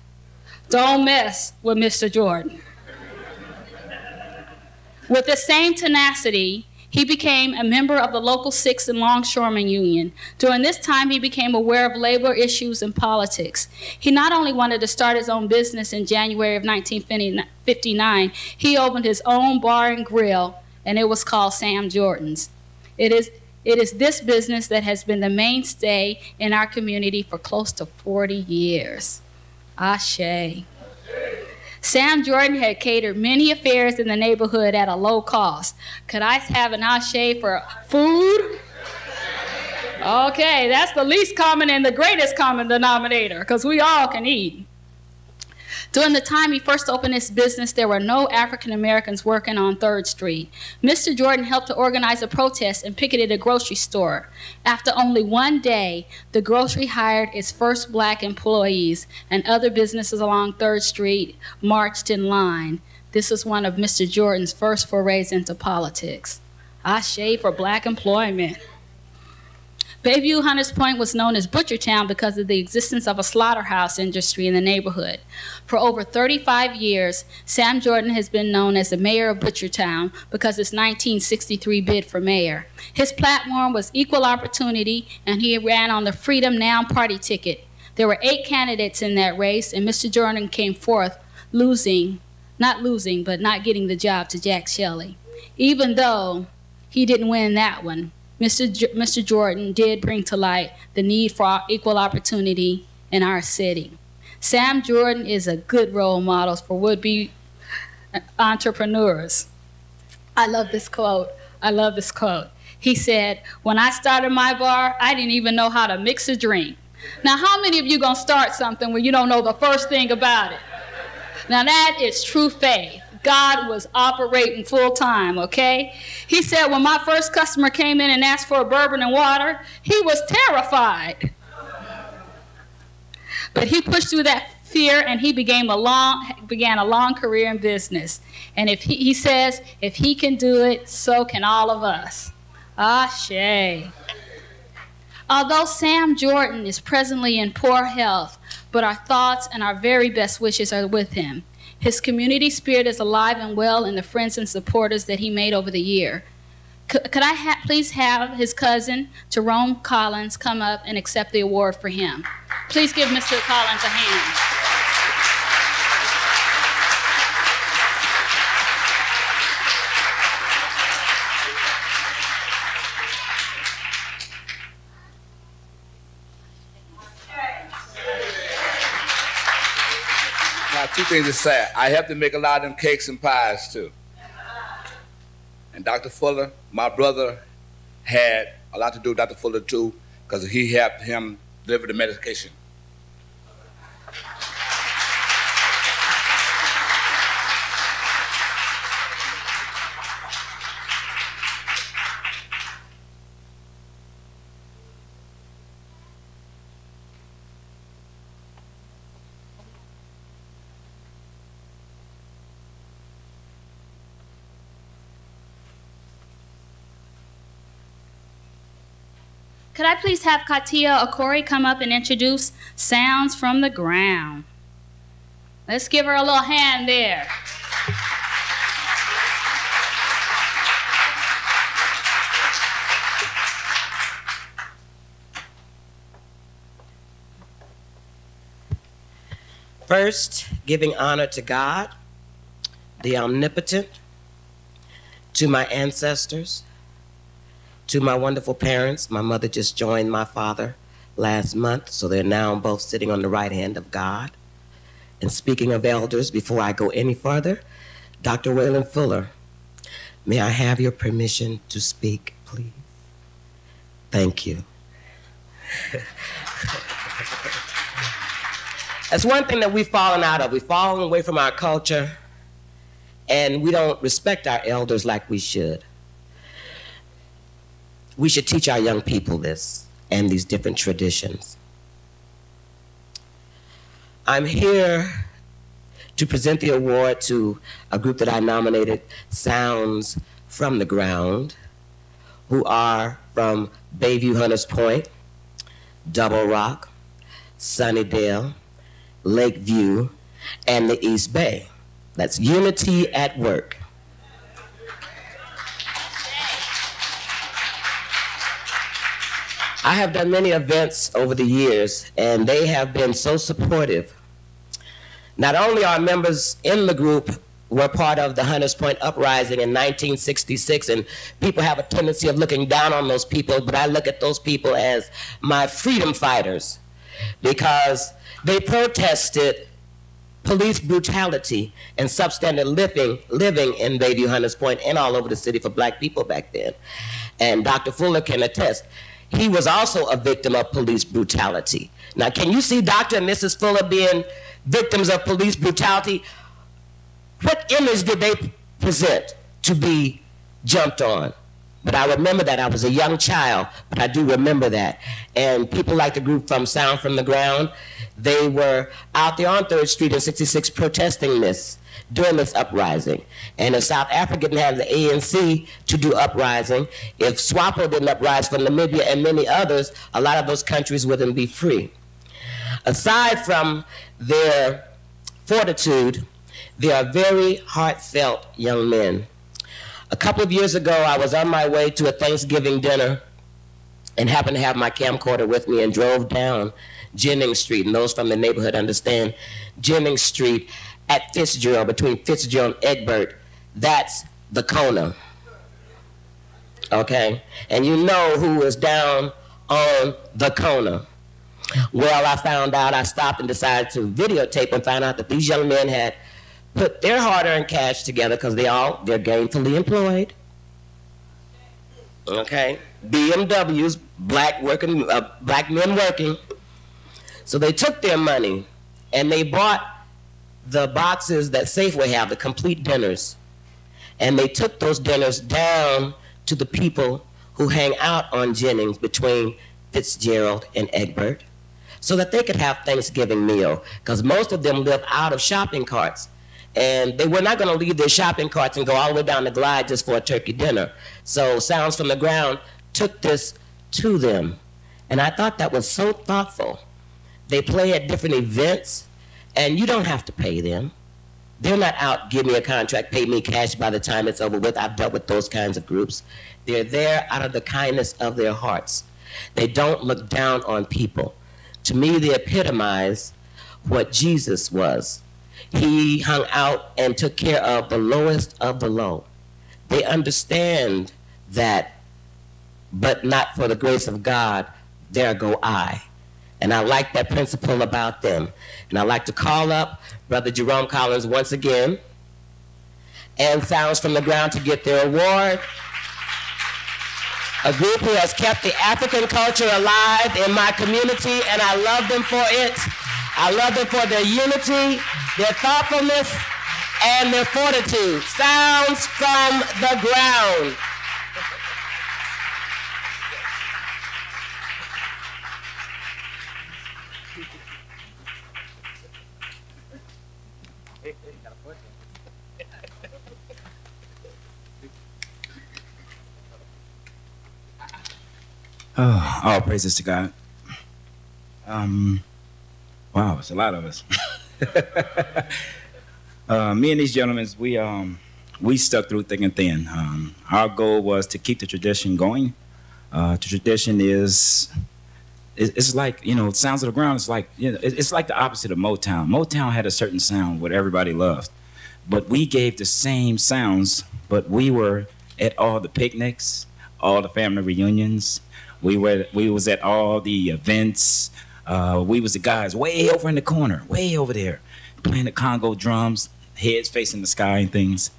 Don't mess with Mr. Jordan. With the same tenacity, he became a member of the local Six and Longshoremen Union. During this time, he became aware of labor issues and politics. He not only wanted to start his own business in January of 1959, he opened his own bar and grill, and it was called Sam Jordan's. It is, it is this business that has been the mainstay in our community for close to 40 years. Ashe. Sam Jordan had catered many affairs in the neighborhood at a low cost. Could I have an ashe for food? Okay, that's the least common and the greatest common denominator because we all can eat. During the time he first opened his business, there were no African Americans working on 3rd Street. Mr. Jordan helped to organize a protest and picketed a grocery store. After only one day, the grocery hired its first black employees, and other businesses along 3rd Street marched in line. This was one of Mr. Jordan's first forays into politics. I shave for black employment. Bayview Hunters Point was known as Butchertown because of the existence of a slaughterhouse industry in the neighborhood. For over 35 years, Sam Jordan has been known as the mayor of Butchertown because of his 1963 bid for mayor. His platform was equal opportunity, and he ran on the Freedom Now party ticket. There were eight candidates in that race, and Mr. Jordan came forth losing, not losing, but not getting the job to Jack Shelley. Even though he didn't win that one, Mr. J Mr. Jordan did bring to light the need for equal opportunity in our city. Sam Jordan is a good role model for would-be entrepreneurs. I love this quote. I love this quote. He said, when I started my bar, I didn't even know how to mix a drink. Now, how many of you gonna start something when you don't know the first thing about it? Now that is true faith. God was operating full time, okay? He said when my first customer came in and asked for a bourbon and water, he was terrified. But he pushed through that fear and he began a long began a long career in business. And if he, he says if he can do it, so can all of us. Ah, Shay. Although Sam Jordan is presently in poor health, but our thoughts and our very best wishes are with him. His community spirit is alive and well in the friends and supporters that he made over the year. Could, could I ha please have his cousin, Jerome Collins, come up and accept the award for him? Please give Mr. Collins a hand. Two things to say. I helped him make a lot of them cakes and pies too. And Dr. Fuller, my brother, had a lot to do with Dr. Fuller too, because he helped him deliver the medication. I please have Katia O'Korie come up and introduce Sounds from the Ground? Let's give her a little hand there. First, giving honor to God, the omnipotent, to my ancestors, to my wonderful parents, my mother just joined my father last month, so they're now both sitting on the right hand of God. And speaking of elders, before I go any further, Dr. Wayland Fuller, may I have your permission to speak, please? Thank you. That's one thing that we've fallen out of. We've fallen away from our culture, and we don't respect our elders like we should we should teach our young people this and these different traditions. I'm here to present the award to a group that I nominated, Sounds from the Ground, who are from Bayview Hunters Point, Double Rock, Sunnydale, Lakeview, and the East Bay. That's Unity at Work. I have done many events over the years, and they have been so supportive. Not only are members in the group were part of the Hunters Point uprising in 1966, and people have a tendency of looking down on those people, but I look at those people as my freedom fighters because they protested police brutality and substandard living, living in Bayview Hunters Point and all over the city for black people back then. And Dr. Fuller can attest he was also a victim of police brutality. Now, can you see Dr. and Mrs. Fuller being victims of police brutality? What image did they present to be jumped on? But I remember that. I was a young child, but I do remember that. And people like the group from Sound from the Ground, they were out there on 3rd Street in 66 protesting this during this uprising. And if South Africa didn't have the ANC to do uprising, if SWAPO didn't uprise from Namibia and many others, a lot of those countries wouldn't be free. Aside from their fortitude, they are very heartfelt young men. A couple of years ago, I was on my way to a Thanksgiving dinner and happened to have my camcorder with me and drove down Jennings Street. And those from the neighborhood understand Jennings Street at Fitzgerald, between Fitzgerald and Egbert, that's the Kona. Okay? And you know who is down on the Kona. Well, I found out, I stopped and decided to videotape and found out that these young men had put their hard-earned cash together because they all, they're gainfully employed. Okay, BMWs, black working, uh, black men working. So they took their money and they bought the boxes that Safeway have, the complete dinners. And they took those dinners down to the people who hang out on Jennings between Fitzgerald and Egbert so that they could have Thanksgiving meal because most of them live out of shopping carts. And they were not going to leave their shopping carts and go all the way down the glide just for a turkey dinner. So Sounds from the Ground took this to them. And I thought that was so thoughtful. They play at different events, and you don't have to pay them. They're not out, give me a contract, pay me cash by the time it's over with. I've dealt with those kinds of groups. They're there out of the kindness of their hearts. They don't look down on people. To me, they epitomize what Jesus was. He hung out and took care of the lowest of the low. They understand that, but not for the grace of God, there go I. And I like that principle about them. And I'd like to call up Brother Jerome Collins once again and Sounds from the Ground to get their award. A group who has kept the African culture alive in my community, and I love them for it. I love them for their unity, their thoughtfulness, and their fortitude. Sounds from the Ground. Oh, all praises to God. Um, wow, it's a lot of us. uh, me and these gentlemen, we um, we stuck through thick and thin. Um, our goal was to keep the tradition going. Uh, the tradition is it's like you know, sounds of the ground. It's like you know, it's like the opposite of Motown. Motown had a certain sound what everybody loved, but we gave the same sounds. But we were at all the picnics, all the family reunions, we were we was at all the events. Uh, we was the guys way over in the corner, way over there, playing the Congo drums, heads facing the sky and things.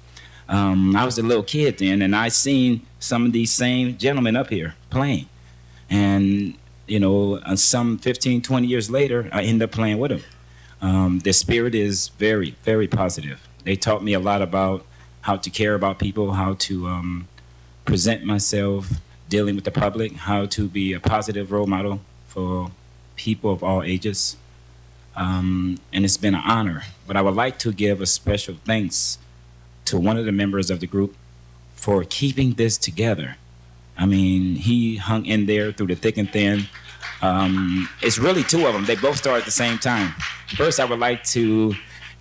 Um, I was a little kid then, and I seen some of these same gentlemen up here playing. And, you know, uh, some 15, 20 years later, I end up playing with them. Um, spirit is very, very positive. They taught me a lot about how to care about people, how to um, present myself, dealing with the public, how to be a positive role model for people of all ages. Um, and it's been an honor. But I would like to give a special thanks to one of the members of the group for keeping this together. I mean, he hung in there through the thick and thin. Um, it's really two of them. They both start at the same time. First, I would like to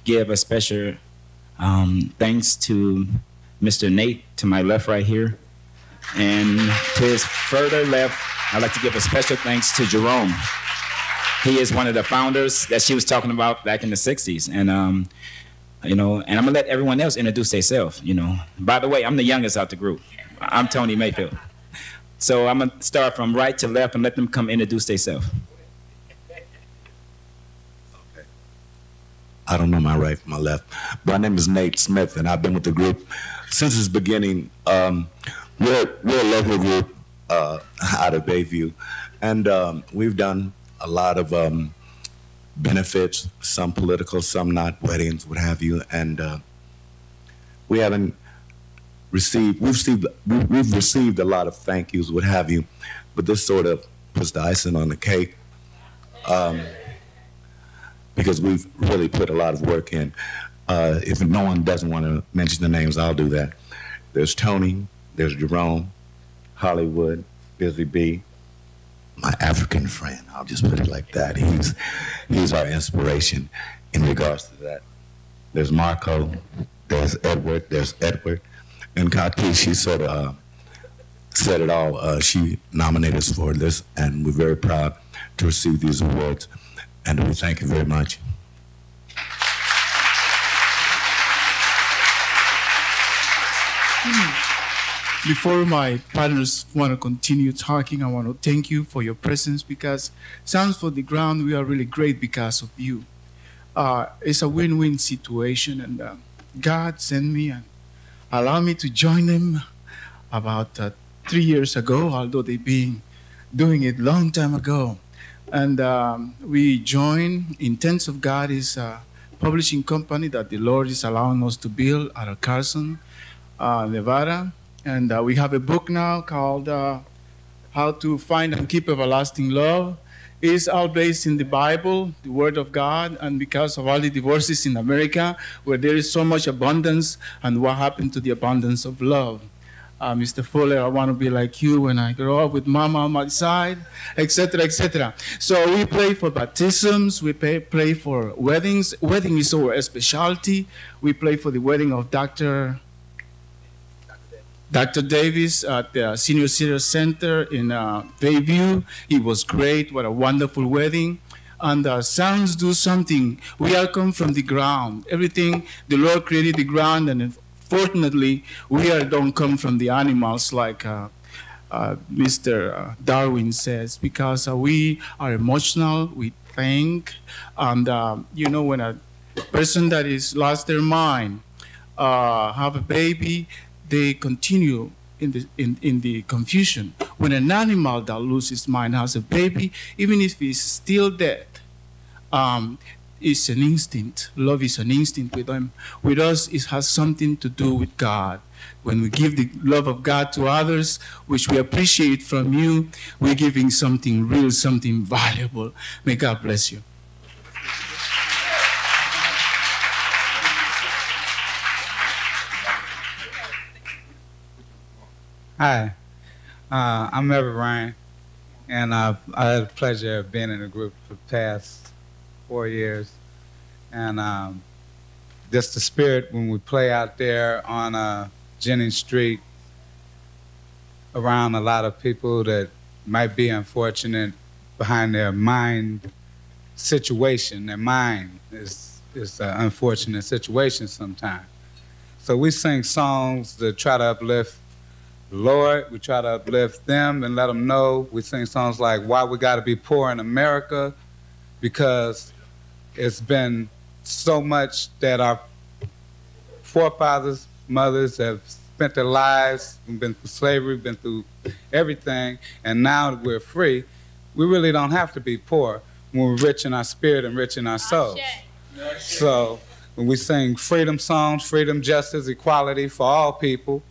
give a special um, thanks to Mr. Nate to my left right here. And to his further left, I'd like to give a special thanks to Jerome. He is one of the founders that she was talking about back in the 60s. And, um, you know, and I'm going to let everyone else introduce themselves, you know. By the way, I'm the youngest out the group. I'm Tony Mayfield. So I'm going to start from right to left and let them come introduce themselves. I don't know my right from my left. My name is Nate Smith, and I've been with the group since its beginning. Um, we're, we're a local group uh, out of Bayview, and um, we've done a lot of um, benefits, some political, some not, weddings, what have you, and uh, we haven't received, we've received, we've received a lot of thank yous, what have you, but this sort of puts the icing on the cake um, because we've really put a lot of work in. Uh, if no one doesn't want to mention the names, I'll do that. There's Tony, there's Jerome, Hollywood, Busy B, my African friend. I'll just put it like that. He's he's our inspiration in regards to that. There's Marco, there's Edward, there's Edward, and Cati. She sort of uh, said it all. Uh, she nominated us for this, and we're very proud to receive these awards. And we thank you very much. before my partners want to continue talking, I want to thank you for your presence because Sounds for the Ground, we are really great because of you. Uh, it's a win-win situation, and uh, God sent me and allowed me to join them about uh, three years ago, although they've been doing it long time ago. And um, we join Intents of God is a publishing company that the Lord is allowing us to build out of Carson, uh, Nevada. And uh, we have a book now called uh, How to Find and Keep Everlasting Love. It's all based in the Bible, the Word of God, and because of all the divorces in America, where there is so much abundance, and what happened to the abundance of love uh, Mr. Fuller, I want to be like you when I grow up with mama on my side, etc., etc. So we pray for baptisms, we pray, pray for weddings. Wedding is our specialty. We pray for the wedding of Dr. Dr. Davis at the Senior Citizen Center in uh, Bayview. It was great. What a wonderful wedding. And uh, sounds do something. We all come from the ground. Everything, the Lord created the ground and Fortunately, we are, don't come from the animals like uh, uh, Mr. Uh, Darwin says, because uh, we are emotional, we think, and uh, you know, when a person that is lost their mind have a baby, they continue in the, in, in the confusion. When an animal that loses mind has a baby, even if he's still dead, um, is an instinct. Love is an instinct with them. With us, it has something to do with God. When we give the love of God to others, which we appreciate from you, we're giving something real, something valuable. May God bless you. Hi, uh, I'm Everett Ryan, and uh, I had the pleasure of being in the group for the past four years. And um, just the spirit when we play out there on uh, Jennings Street around a lot of people that might be unfortunate behind their mind situation. Their mind is, is an unfortunate situation sometimes. So we sing songs that try to uplift the Lord. We try to uplift them and let them know. We sing songs like Why We Gotta Be Poor in America because it's been so much that our forefathers, mothers have spent their lives, been through slavery, been through everything, and now that we're free, we really don't have to be poor when we're rich in our spirit and rich in our souls. So when we sing freedom songs, freedom, justice, equality for all people,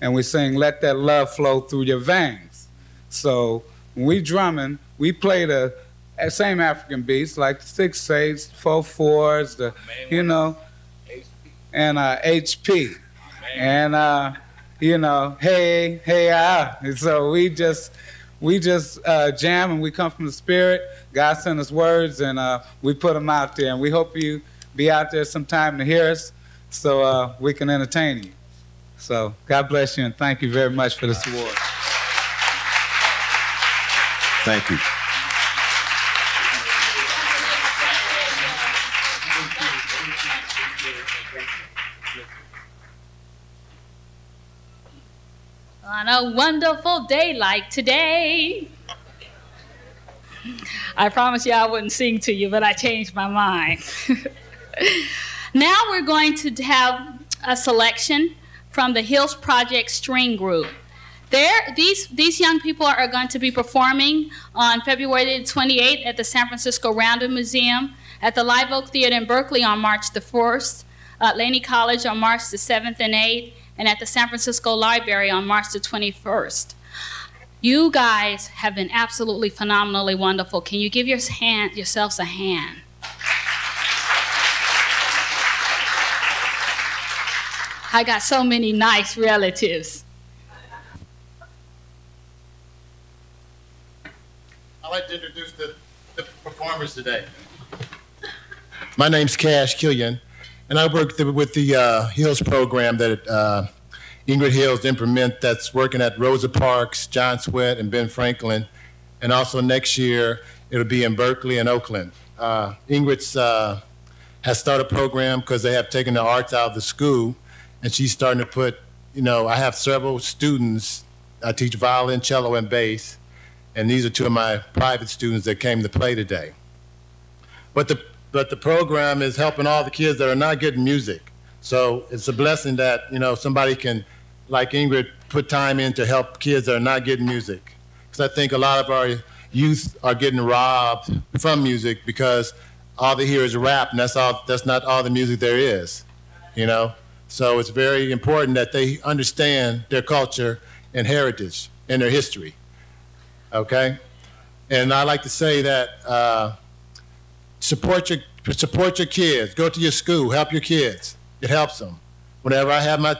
and we sing let that love flow through your veins. So when we drumming, we play the same African beats like the six eights, four fours, the you know, and uh, HP, and uh, you know, hey, hey, ah. And so we just we just uh, jam and we come from the spirit. God sent us words and uh, we put them out there, and we hope you be out there sometime to hear us, so uh, we can entertain you. So God bless you and thank you very much for this award. Thank you. A wonderful day like today. I promised you I wouldn't sing to you, but I changed my mind. now we're going to have a selection from the Hills Project String Group. There, these, these young people are going to be performing on February 28th at the San Francisco Randall Museum, at the Live Oak Theater in Berkeley on March the 1st, at Laney College on March the 7th and 8th, and at the San Francisco Library on March the 21st. You guys have been absolutely phenomenally wonderful. Can you give your hand, yourselves a hand? I got so many nice relatives. I'd like to introduce the, the performers today. My name's Kash Killion. And I work with the uh, Hills program that uh, Ingrid Hills implement that's working at Rosa Parks, John Swett, and Ben Franklin. And also next year, it'll be in Berkeley and Oakland. Uh, uh, has started a program because they have taken the arts out of the school, and she's starting to put you know, I have several students. I teach violin, cello, and bass, and these are two of my private students that came to play today. But the but the program is helping all the kids that are not getting music. So it's a blessing that you know somebody can, like Ingrid, put time in to help kids that are not getting music. Because I think a lot of our youth are getting robbed from music because all they hear is rap, and that's all. That's not all the music there is, you know. So it's very important that they understand their culture and heritage and their history. Okay, and I like to say that uh, support your support your kids. Go to your school, help your kids. It helps them. Whenever I have my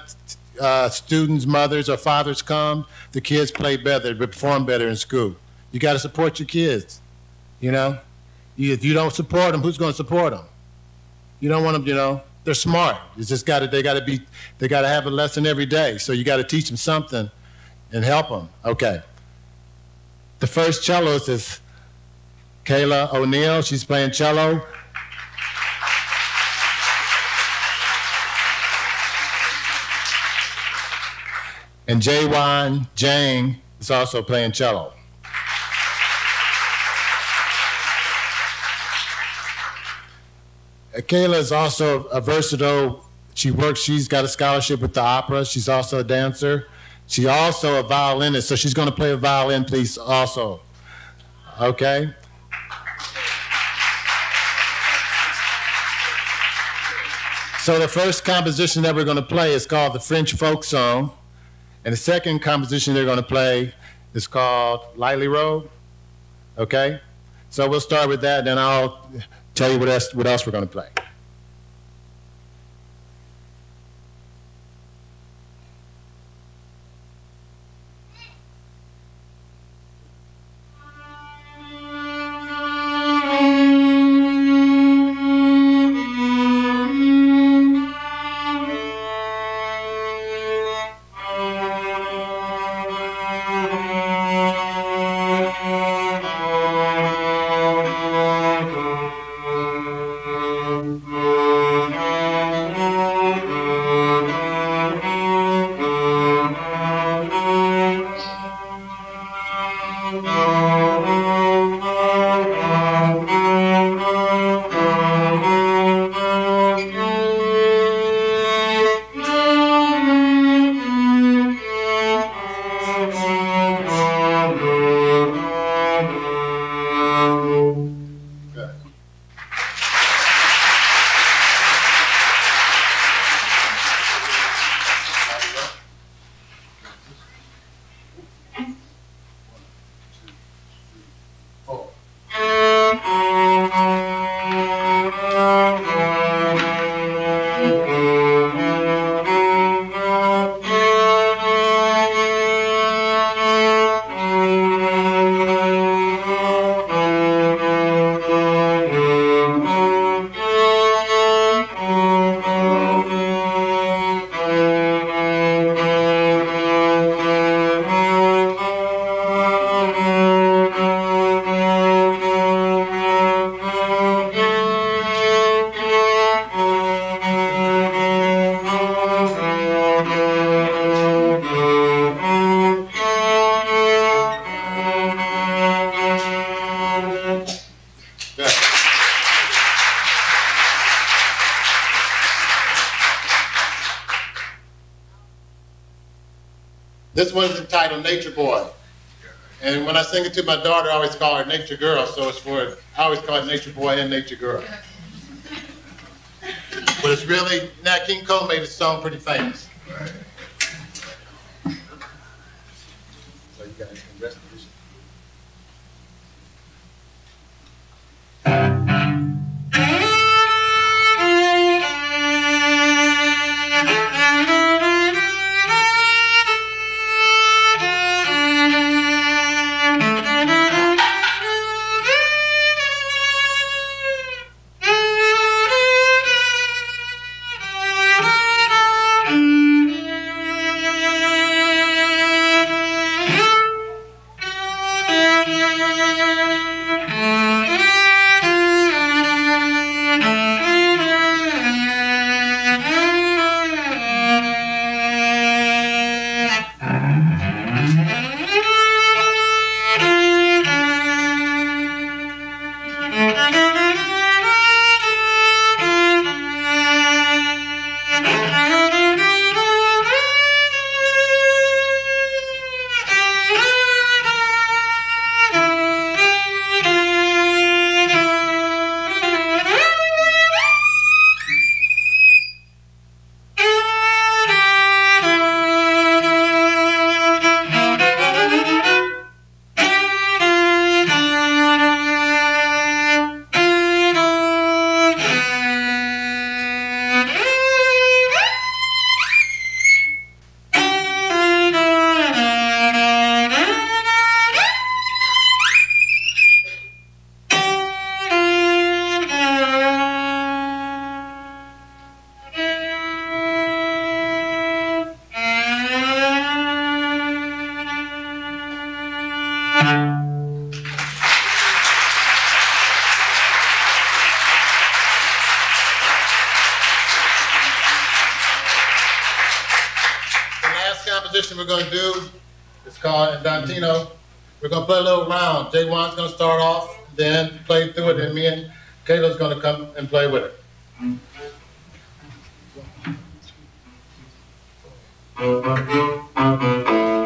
uh, students' mothers or fathers come, the kids play better, perform better in school. You got to support your kids. You know, if you don't support them, who's going to support them? You don't want them, you know. They're smart. It's just got to. They got to be. They got to have a lesson every day. So you got to teach them something, and help them. Okay. The first cellist is Kayla O'Neill. She's playing cello. And Jaywon Jang is also playing cello. Uh, Kayla is also a versatile. She works. She's got a scholarship with the opera. She's also a dancer. She's also a violinist, so she's going to play a violin piece also. Okay. So the first composition that we're going to play is called the French Folk Song, and the second composition they're going to play is called Lightly Road. Okay. So we'll start with that, then I'll tell you what else, what else we're going to play. This one's entitled Nature Boy. And when I sing it to my daughter, I always call her Nature Girl, so it's for, I always call it Nature Boy and Nature Girl. But it's really, Nat King Cole made the song pretty famous. So you called Dantino. We're gonna play a little round. Jay Wan's gonna start off, then play through it, and me and Kayla's gonna come and play with it. And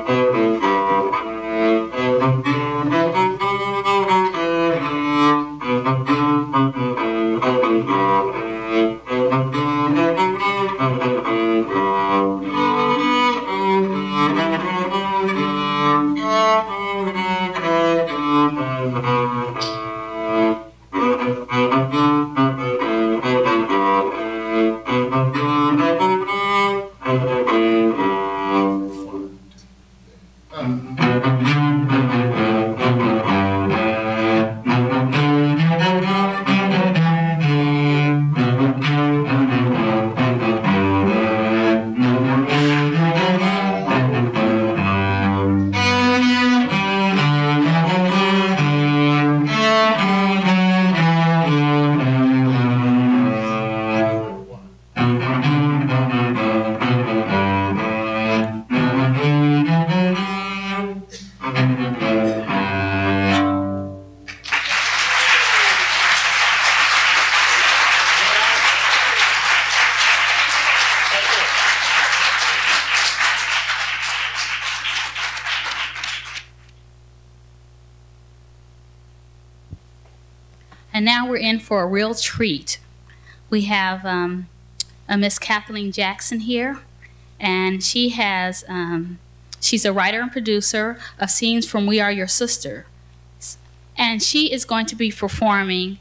a real treat. We have um, a Miss Kathleen Jackson here, and she has um, she's a writer and producer of scenes from We Are Your Sister, and she is going to be performing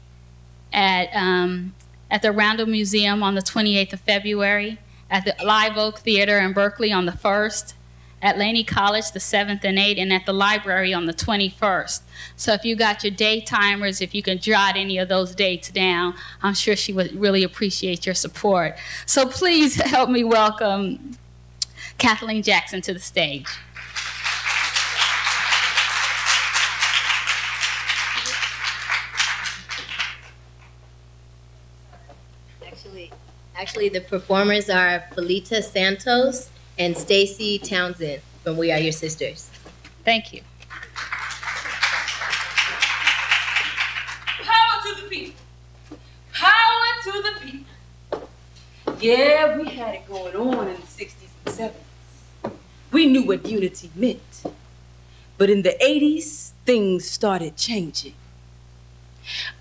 at um, at the Randall Museum on the 28th of February, at the Live Oak Theater in Berkeley on the 1st, at Laney College the 7th and 8th, and at the library on the 21st. So if you got your day timers, if you can jot any of those dates down, I'm sure she would really appreciate your support. So please help me welcome Kathleen Jackson to the stage. Actually, actually, the performers are Pheleta Santos and Staci Townsend from We Are Your Sisters. Thank you. Power to the people. Power to the people. Yeah, we had it going on in the 60s and 70s. We knew what unity meant. But in the 80s, things started changing.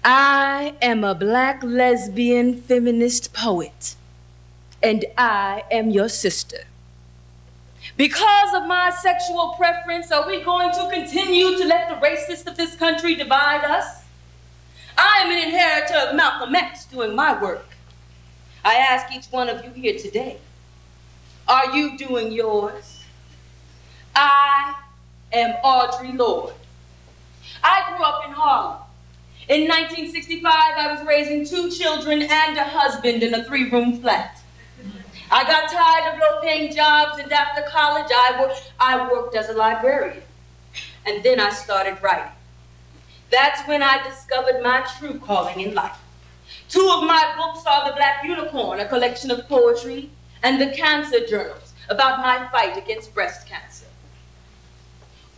I am a black lesbian feminist poet, and I am your sister. Because of my sexual preference, are we going to continue to let the racists of this country divide us? I am an inheritor of Malcolm X doing my work. I ask each one of you here today, are you doing yours? I am Audre Lorde. I grew up in Harlem. In 1965, I was raising two children and a husband in a three room flat. I got tired of low paying jobs, and after college, I, wor- I worked as a librarian. And then I started writing. That's when I discovered my true calling in life. Two of my books are The Black Unicorn, a collection of poetry, and The Cancer Journals, about my fight against breast cancer.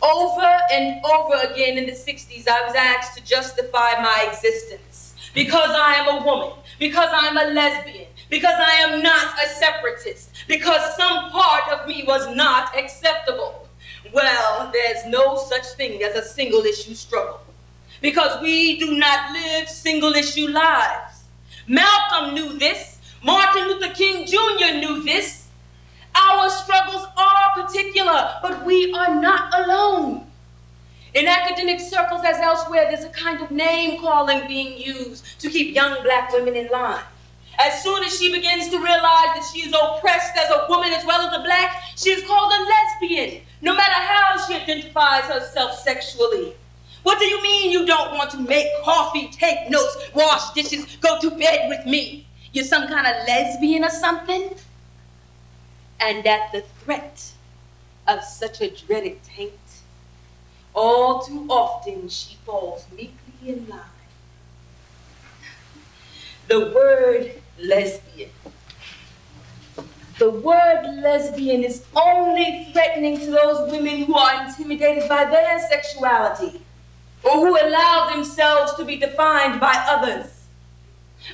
Over and over again in the 60s, I was asked to justify my existence because I am a woman, because I'm a lesbian, because I am not a separatist, because some part of me was not acceptable. Well, there's no such thing as a single issue struggle because we do not live single issue lives. Malcolm knew this, Martin Luther King Jr. knew this. Our struggles are particular, but we are not alone. In academic circles, as elsewhere, there's a kind of name calling being used to keep young black women in line. As soon as she begins to realize that she is oppressed as a woman as well as a black, she is called a lesbian, no matter how she identifies herself sexually. What do you mean you don't want to make coffee, take notes, wash dishes, go to bed with me? You're some kind of lesbian or something? And at the threat of such a dreaded taint, all too often she falls meekly in line. The word lesbian The word lesbian is only threatening to those women who are intimidated by their sexuality or who allow themselves to be defined by others.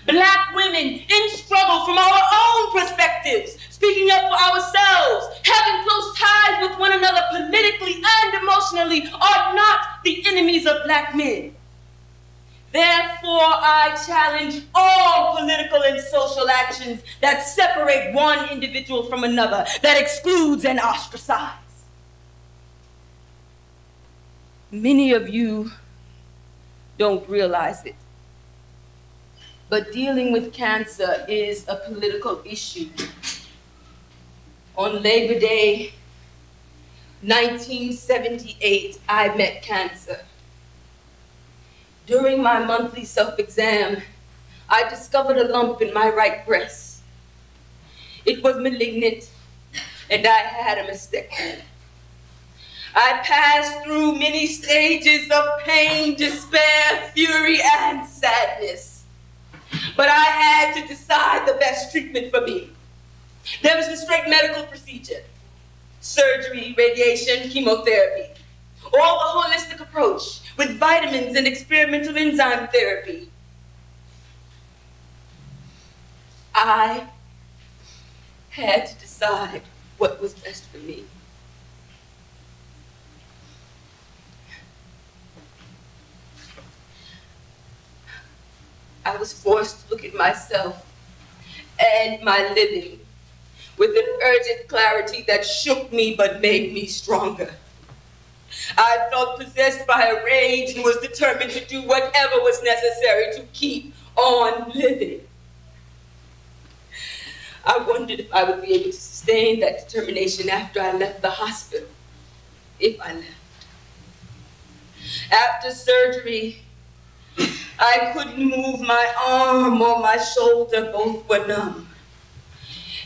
Black women in struggle from our own perspectives, speaking up for ourselves, having close ties with one another politically and emotionally, are not the enemies of black men. Therefore, I challenge all political and social actions that separate one individual from another, that excludes and ostracizes. Many of you don't realize it. But dealing with cancer is a political issue. On Labor Day 1978, I met cancer. During my monthly self-exam, I discovered a lump in my right breast. It was malignant, and I had a mastectomy. I passed through many stages of pain, despair, fury, and sadness. But I had to decide the best treatment for me. There was the straight medical procedure surgery, radiation, chemotherapy, all the holistic approach with vitamins and experimental enzyme therapy. I had to decide what was best for me. I was forced to look at myself and my living with an urgent clarity that shook me but made me stronger. I felt possessed by a rage and was determined to do whatever was necessary to keep on living. I wondered if I would be able to sustain that determination after I left the hospital, if I left. After surgery, I couldn't move my arm or my shoulder, both were numb.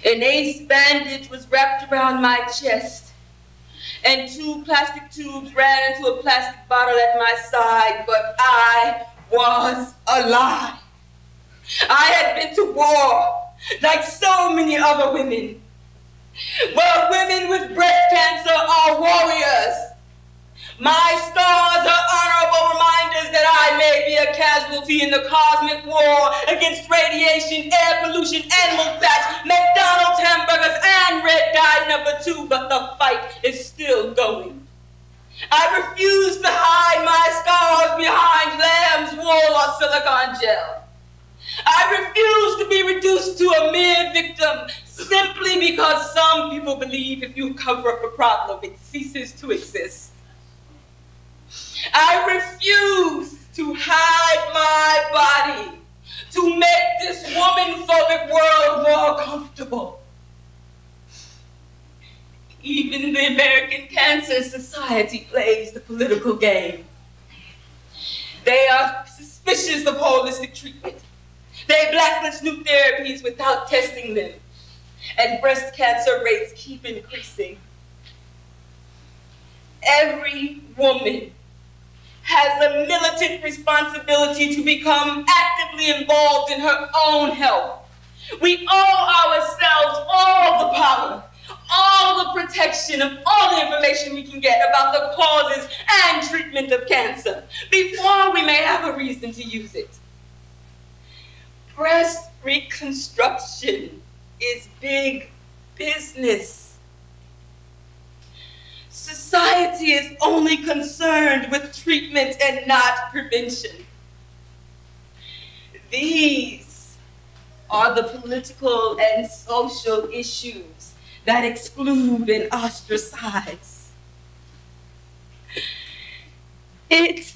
An ace bandage was wrapped around my chest, and two plastic tubes ran into a plastic bottle at my side, but I was alive. I had been to war like so many other women. But women with breast cancer are warriors. My scars are honorable reminders that I may be a casualty in the cosmic war against radiation, air pollution, animal fat, McDonald's hamburgers, and red dye number two, but the fight is still going. I refuse to hide my scars behind lamb's wool or silicone gel. I refuse to be reduced to a mere victim simply because some people believe if you cover up a problem, it ceases to exist. I refuse to hide my body to make this woman-phobic world more comfortable. Even the American Cancer Society plays the political game. They are suspicious of holistic treatment. They blacklist new therapies without testing them. And breast cancer rates keep increasing. Every woman has a militant responsibility to become actively involved in her own health. We owe ourselves all the power, all the protection of all the information we can get about the causes and treatment of cancer before we may have a reason to use it. Breast reconstruction is big business. Society is only concerned with treatment and not prevention. These are the political and social issues that exclude and ostracize. It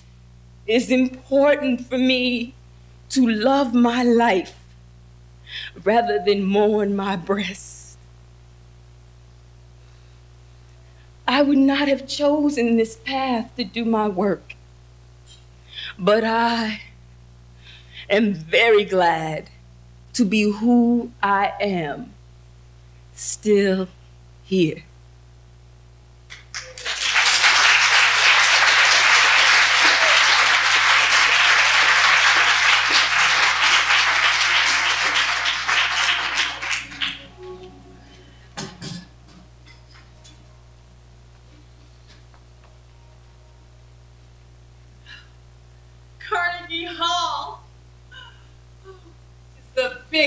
is important for me to love my life rather than mourn my breast. I would not have chosen this path to do my work. But I am very glad to be who I am, still here.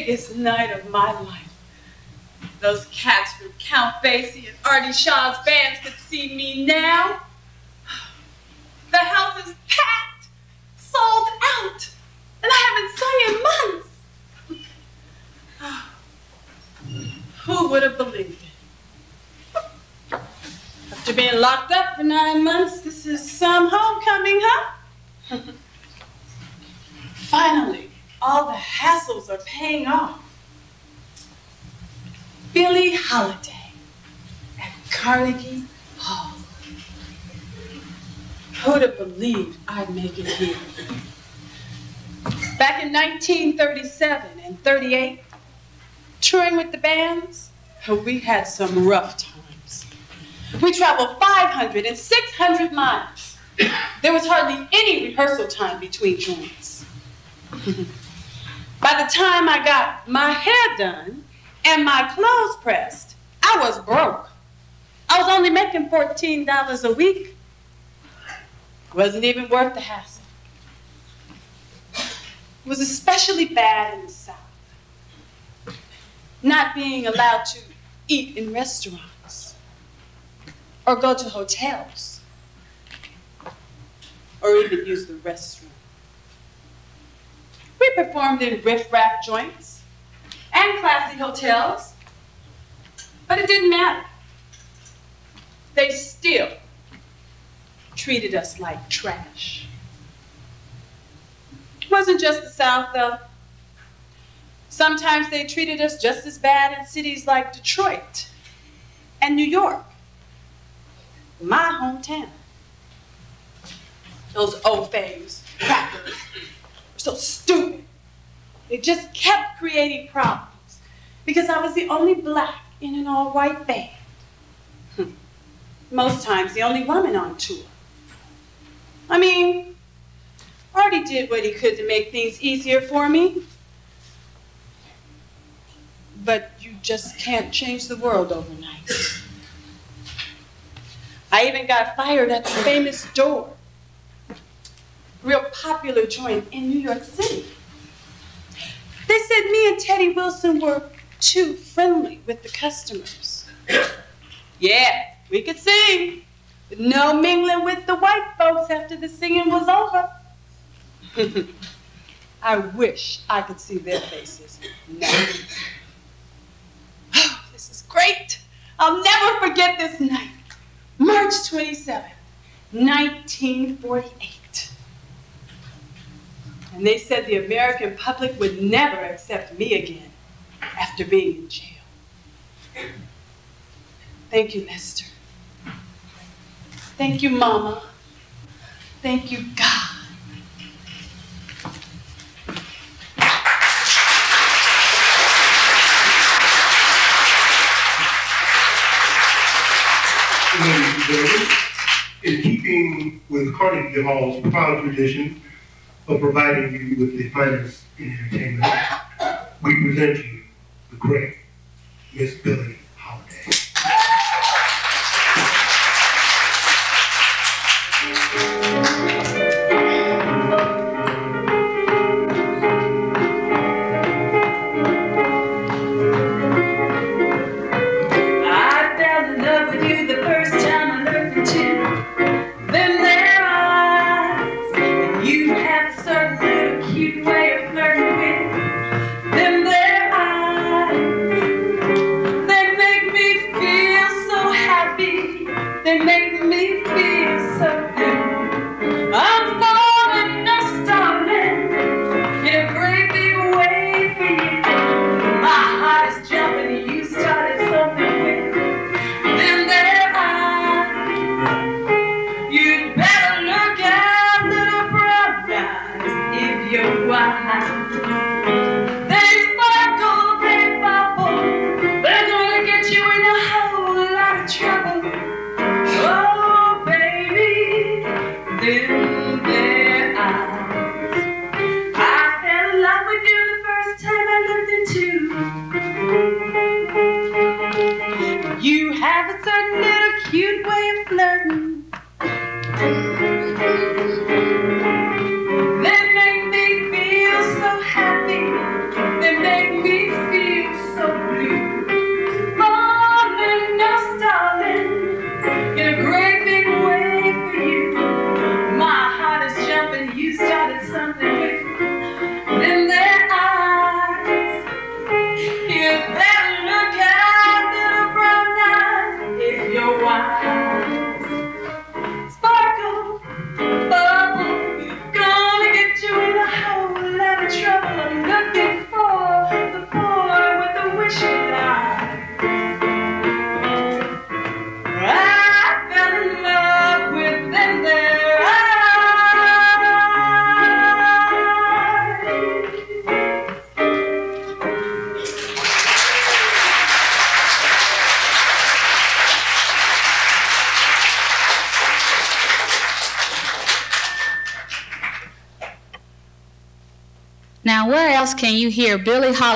Biggest night of my life. Those cats from Count Basie and Artie Shaw's bands could see me now. The house is packed, sold out, and I haven't sung in months. Who would have believed it? After being locked up for nine months, this is some homecoming, huh? Finally, all the hassles are paying off. Billie Holiday at Carnegie Hall. Who'd have believed I'd make it here? Back in 1937 and 38, touring with the bands, we had some rough times. We traveled 500 and 600 miles. There was hardly any rehearsal time between joints. By the time I got my hair done and my clothes pressed, I was broke. I was only making $14 a week. It Wasn't even worth the hassle. It was especially bad in the South. Not being allowed to eat in restaurants or go to hotels or even use the restroom. We performed in riff-raff joints and classy hotels, but it didn't matter. They still treated us like trash. It wasn't just the South, though. Sometimes they treated us just as bad in cities like Detroit and New York, my hometown. Those old fags, crackers, so stupid. They just kept creating problems because I was the only black in an all-white band. Hmm. Most times the only woman on tour. I mean, Artie did what he could to make things easier for me. But you just can't change the world overnight. I even got fired at the famous door. Real popular joint in New York City. They said me and Teddy Wilson were too friendly with the customers. yeah, we could sing. But no mingling with the white folks after the singing was over. I wish I could see their faces now. Oh, this is great. I'll never forget this night. March 27, 1948. And they said the American public would never accept me again after being in jail. Thank you, Lester. Thank you, Mama. Thank you, God. in keeping with Carnegie Hall's proud tradition of providing you with the finest in entertainment, we present you the great Miss Billie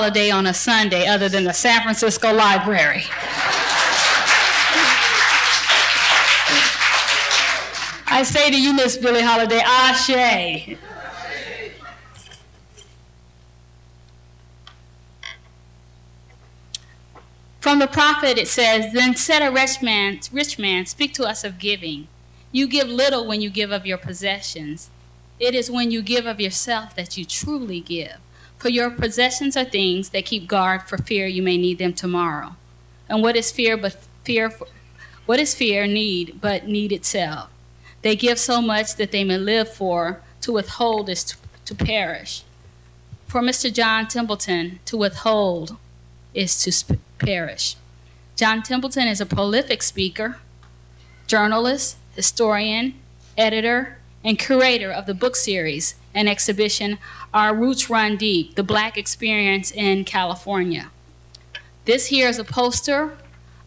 Holiday on a Sunday other than the San Francisco Library? I say to you, Miss Billie Holiday, Ashe. From the prophet it says, Then said a rich man, rich man, speak to us of giving. You give little when you give of your possessions. It is when you give of yourself that you truly give. For your possessions are things that keep guard for fear you may need them tomorrow. And what is fear but fear for, what is fear need but need itself? They give so much that they may live for, to withhold is to, to perish. For Mr. John Templeton, to withhold is to sp- perish. John Templeton is a prolific speaker, journalist, historian, editor, and curator of the book series and exhibition Our Roots Run Deep The Black Experience in California. This here is a poster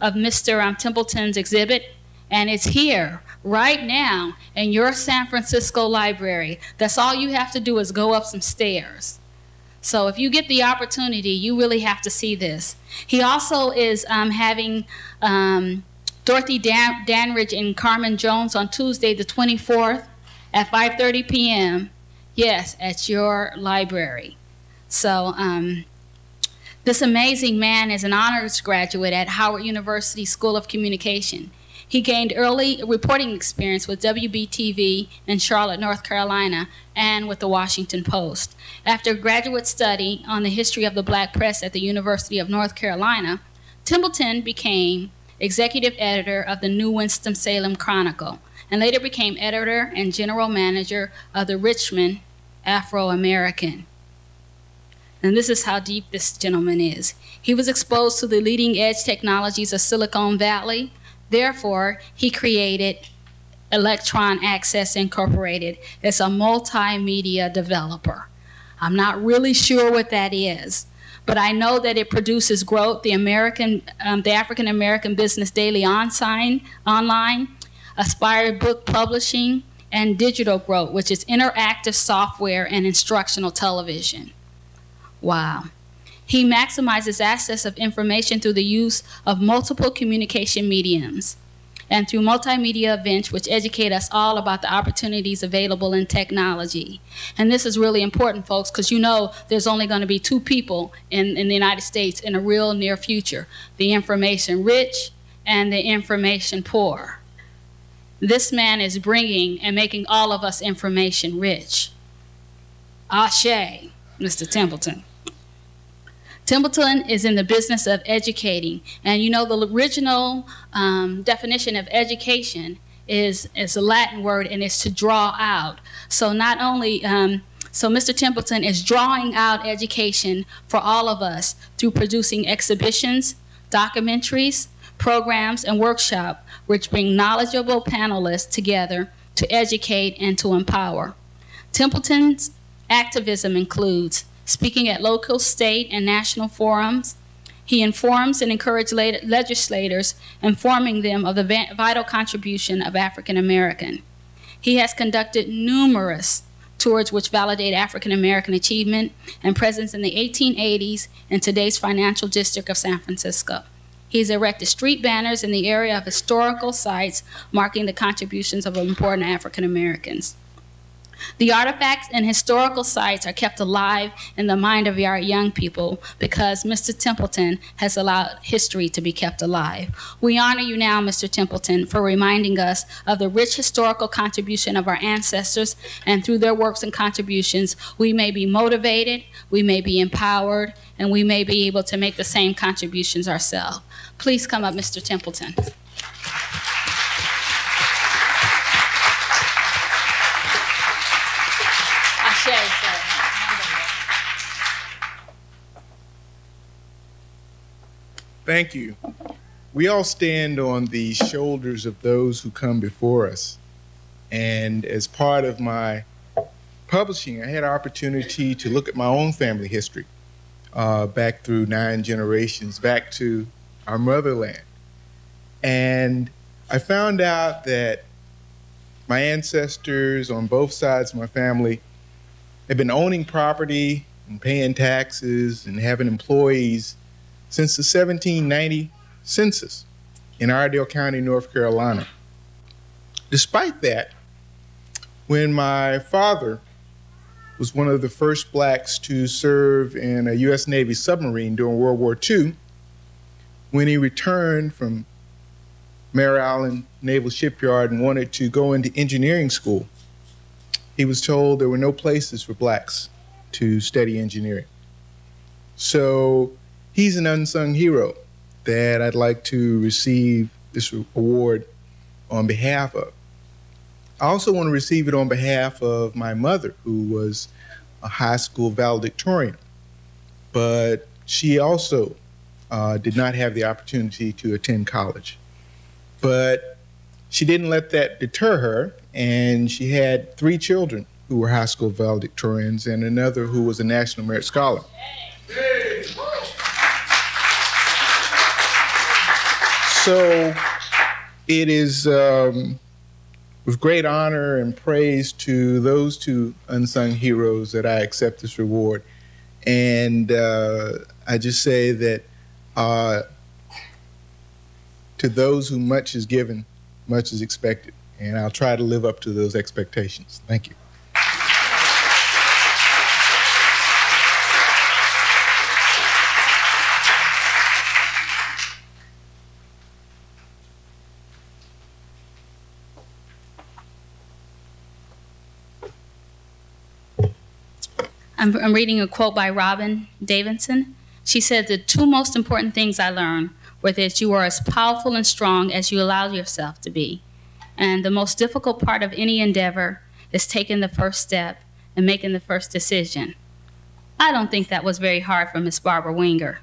of Mr. Um, Templeton's exhibit, and it's here right now in your San Francisco library. That's all you have to do is go up some stairs. So if you get the opportunity, you really have to see this. He also is um, having um, Dorothy Dan- Dandridge and Carmen Jones on Tuesday, the 24th at 5:30 p.m. Yes, at your library. So um, this amazing man is an honors graduate at Howard University School of Communication. He gained early reporting experience with WBTV in Charlotte, North Carolina, and with the Washington Post. After graduate study on the history of the black press at the University of North Carolina, Templeton became executive editor of the New Winston-Salem Chronicle, and later became editor and general manager of the Richmond Afro American. And this is how deep this gentleman is. He was exposed to the leading edge technologies of Silicon Valley, Therefore, he created Electron Access Incorporated. It's a multimedia developer. I'm not really sure what that is, but I know that it produces growth, the American, um, the African American Business Daily Online, online, Aspire Book Publishing, and Digital Growth, which is interactive software and instructional television. Wow. He maximizes access of information through the use of multiple communication mediums and through multimedia events which educate us all about the opportunities available in technology. And this is really important, folks, because you know there's only going to be two people in, in the United States in a real near future, the information rich and the information poor. This man is bringing and making all of us information rich. Ashe, Mr. Templeton. Templeton is in the business of educating. And you know, the original um, definition of education is, is a Latin word and it's to draw out. So not only, um, so Mr. Templeton is drawing out education for all of us through producing exhibitions, documentaries, programs, and workshops which bring knowledgeable panelists together to educate and to empower. Templeton's activism includes speaking at local, state, and national forums. He informs and encourages legislators, informing them of the vital contribution of African American. He has conducted numerous tours which validate African American achievement and presence in the 1880s and today's financial district of San Francisco. He has erected street banners in the area of historical sites marking the contributions of important African Americans. The artifacts and historical sites are kept alive in the mind of our young people because Mr. Templeton has allowed history to be kept alive. We honor you now, Mr. Templeton, for reminding us of the rich historical contribution of our ancestors, and through their works and contributions, we may be motivated, we may be empowered, and we may be able to make the same contributions ourselves. Please come up, Mr. Templeton. Thank you. We all stand on the shoulders of those who come before us. And as part of my publishing, I had an opportunity to look at my own family history uh, back through nine generations, back to our motherland. And I found out that my ancestors on both sides of my family had been owning property and paying taxes and having employees since the 1790 census in Iredell County, North Carolina. Despite that, when my father was one of the first blacks to serve in a U.S. Navy submarine during World War II, when he returned from Mare Island Naval Shipyard and wanted to go into engineering school, he was told there were no places for blacks to study engineering. So he's an unsung hero that I'd like to receive this award on behalf of. I also want to receive it on behalf of my mother, who was a high school valedictorian, but she also uh, did not have the opportunity to attend college. But she didn't let that deter her, and she had three children who were high school valedictorians and another who was a National Merit Scholar. So it is um, with great honor and praise to those two unsung heroes that I accept this reward. And uh, I just say that uh, to those who much is given, much is expected. And I'll try to live up to those expectations. Thank you. I'm, I'm reading a quote by Robin Davidson. She said, The two most important things I learned were that you are as powerful and strong as you allow yourself to be. And the most difficult part of any endeavor is taking the first step and making the first decision. I don't think that was very hard for Miss Barbara Wenger.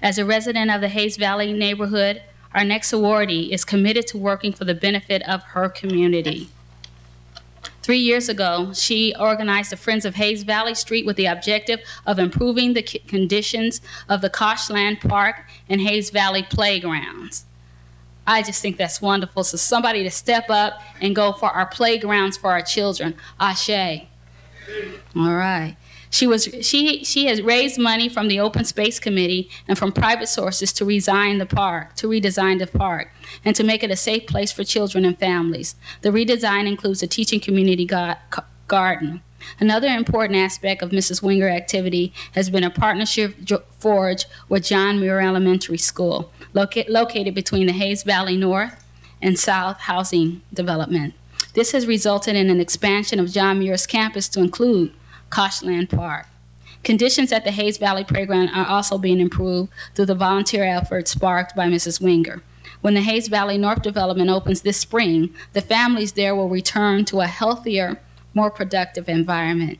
As a resident of the Hayes Valley neighborhood, our next awardee is committed to working for the benefit of her community. Three years ago, she organized the Friends of Hayes Valley Street with the objective of improving the conditions of the Koshland Park and Hayes Valley playgrounds. I just think that's wonderful. So somebody to step up and go for our playgrounds for our children. Ashe. All right. She was she she has raised money from the Open Space Committee and from private sources to redesign the park, to redesign the park, and to make it a safe place for children and families. The redesign includes a teaching community garden. Another important aspect of Mrs. Wenger activity has been a partnership forged with John Muir Elementary School, loca located between the Hayes Valley North and South housing development. This has resulted in an expansion of John Muir's campus to include Koshland Park. Conditions at the Hayes Valley Playground are also being improved through the volunteer efforts sparked by Mrs. Wenger. When the Hayes Valley North development opens this spring, the families there will return to a healthier, more productive environment.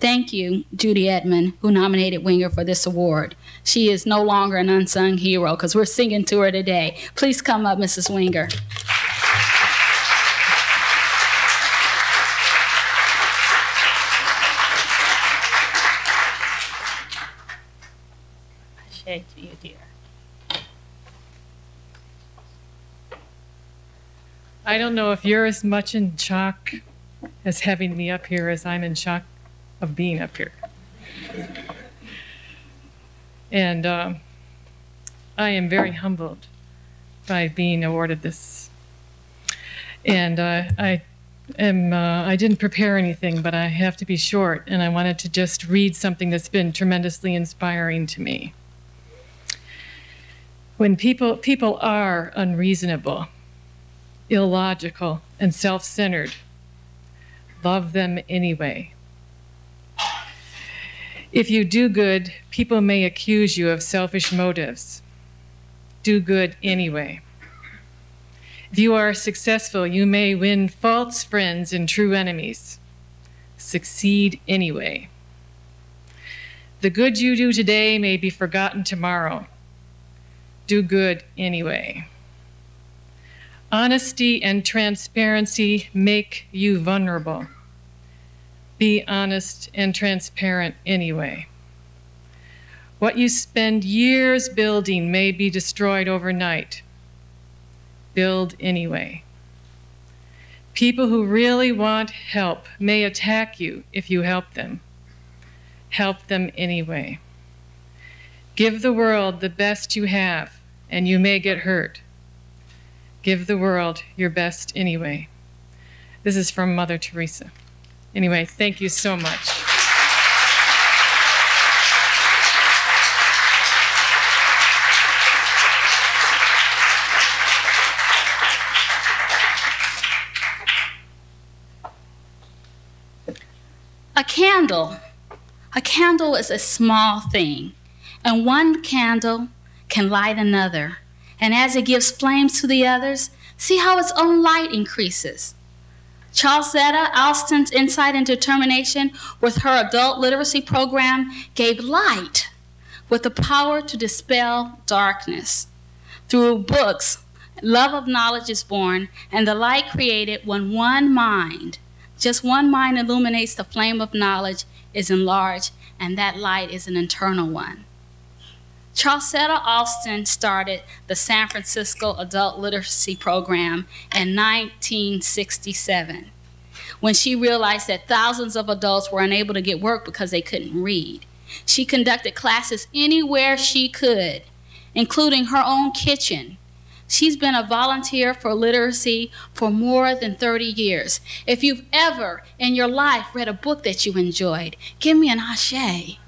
Thank you, Judy Edmond, who nominated Wenger for this award. She is no longer an unsung hero because we're singing to her today. Please come up, Mrs. Wenger. I don't know if you're as much in shock as having me up here as I'm in shock of being up here. And um, I am very humbled by being awarded this. And uh, I am, uh, I didn't prepare anything, but I have to be short, and I wanted to just read something that's been tremendously inspiring to me when people, people are unreasonable, illogical, and self centered, love them anyway. If you do good, people may accuse you of selfish motives. Do good anyway. If you are successful, you may win false friends and true enemies. Succeed anyway. The good you do today may be forgotten tomorrow do good anyway. Honesty and transparency make you vulnerable. Be honest and transparent anyway. What you spend years building may be destroyed overnight. Build anyway. People who really want help may attack you if you help them. Help them anyway. Give the world the best you have, and you may get hurt. Give the world your best anyway. This is from Mother Teresa. Anyway, thank you so much. A candle. A candle is a small thing, and one candle can light another. And as it gives flames to the others, see how its own light increases. Charlesetta Alston's insight and determination with her adult literacy program gave light with the power to dispel darkness. Through books, love of knowledge is born, and the light created when one mind, just one mind illuminates the flame of knowledge, is enlarged, and that light is an internal one. Charles Alston started the San Francisco Adult Literacy Program in 1967 when she realized that thousands of adults were unable to get work because they couldn't read. She conducted classes anywhere she could, including her own kitchen. She's been a volunteer for literacy for more than 30 years. If you've ever in your life read a book that you enjoyed, give me an ashe.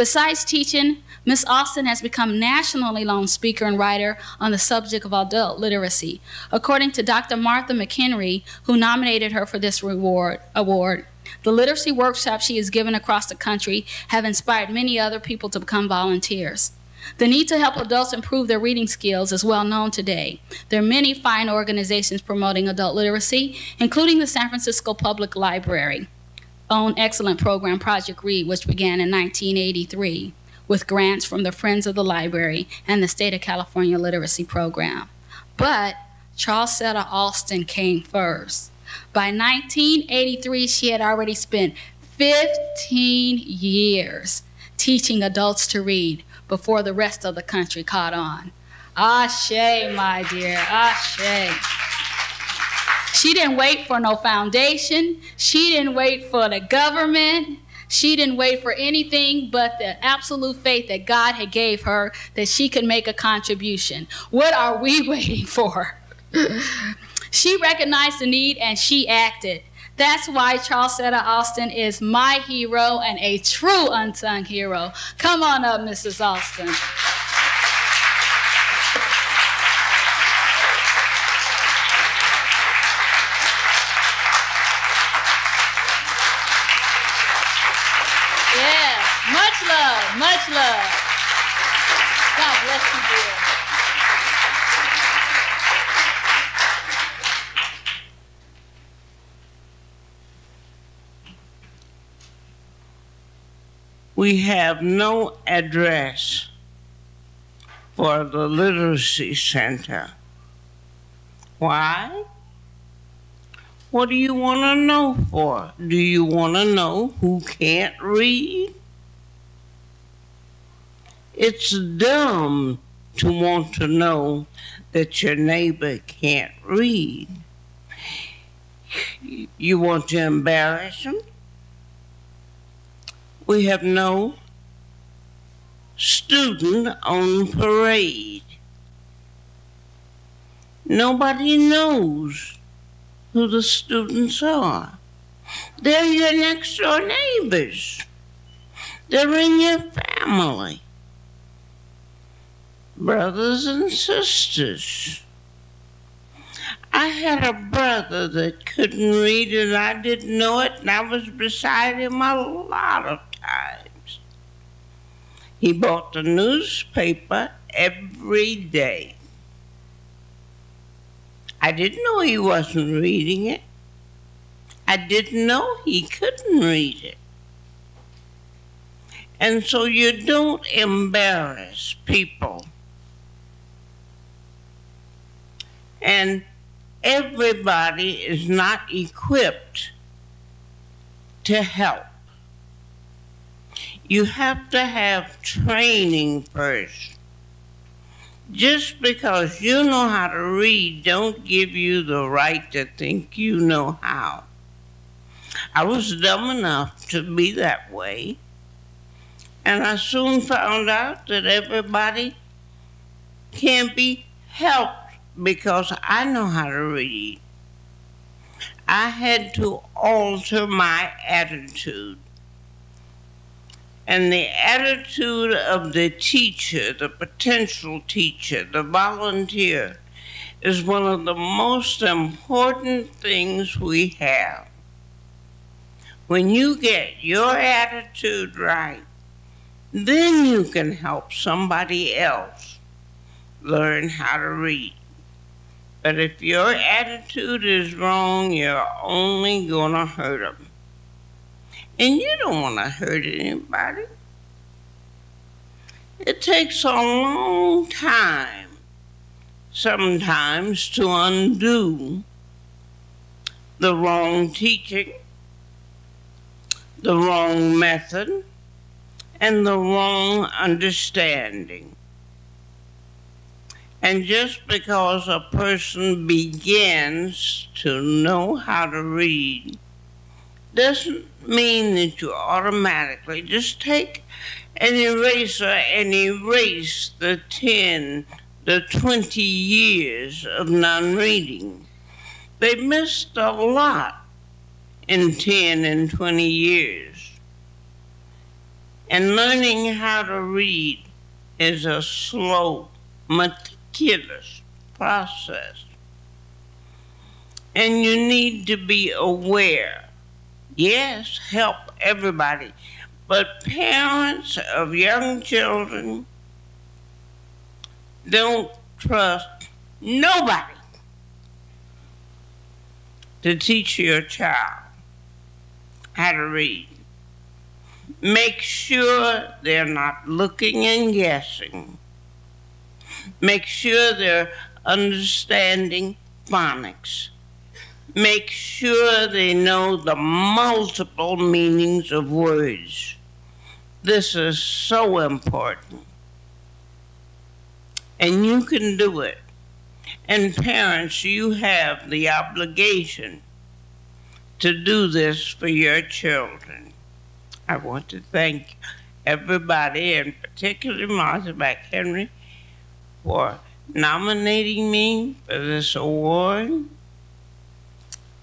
Besides teaching, Ms. Alston has become nationally known speaker and writer on the subject of adult literacy. According to Dr. Martha McHenry, who nominated her for this reward, award, the literacy workshops she has given across the country have inspired many other people to become volunteers. The need to help adults improve their reading skills is well known today. There are many fine organizations promoting adult literacy, including the San Francisco Public Library own excellent program, Project Read, which began in 1983 with grants from the Friends of the Library and the State of California Literacy Program. But Charlesetta Alston came first. By 1983, she had already spent 15 years teaching adults to read before the rest of the country caught on. Ashe, my dear, ashe. She didn't wait for no foundation. She didn't wait for the government. She didn't wait for anything but the absolute faith that God had gave her that she could make a contribution. What are we waiting for? she recognized the need and she acted. That's why Charlesetta Alston is my hero and a true unsung hero. Come on up, Mrs. Alston. Much love. God bless you, dear. we have no address for the literacy center. Why? What do you want to know for? Do you want to know who can't read? It's dumb to want to know that your neighbor can't read. You want to embarrass them? We have no student on parade. Nobody knows who the students are. They're your next door neighbors. They're in your family. Brothers and sisters. I had a brother that couldn't read and I didn't know it, and I was beside him a lot of times. He bought the newspaper every day. I didn't know he wasn't reading it. I didn't know he couldn't read it. And so you don't embarrass people. And everybody is not equipped to help. You have to have training first. Just because you know how to read don't give you the right to think you know how. I was dumb enough to be that way. And I soon found out that everybody can be helped because I know how to read. I had to alter my attitude. And the attitude of the teacher, the potential teacher, the volunteer, is one of the most important things we have. When you get your attitude right, then you can help somebody else learn how to read. But if your attitude is wrong, you're only going to hurt them. And you don't want to hurt anybody. It takes a long time sometimes to undo the wrong teaching, the wrong method, and the wrong understanding. And just because a person begins to know how to read doesn't mean that you automatically just take an eraser and erase the 10, the 20 years of non reading. They missed a lot in 10 and 20 years. And learning how to read is a slow, meticulous process. And you need to be aware. Yes, help everybody. But parents of young children don't trust nobody to teach your child how to read. Make sure they're not looking and guessing. Make sure they're understanding phonics. Make sure they know the multiple meanings of words. This is so important. And you can do it. And parents, you have the obligation to do this for your children. I want to thank everybody, and particularly Martha McHenry, for nominating me for this award.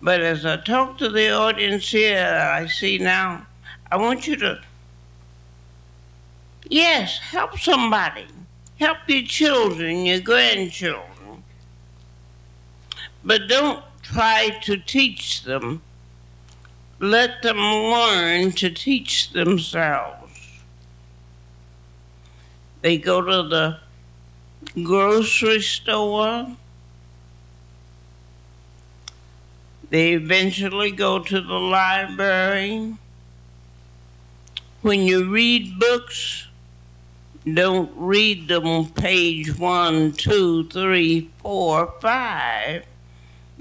But as I talk to the audience here, I see now, I want you to, yes, help somebody. Help your children, your grandchildren. But don't try to teach them. Let them learn to teach themselves. They go to the grocery store. They eventually go to the library. When you read books, don't read them page one, two, three, four, five,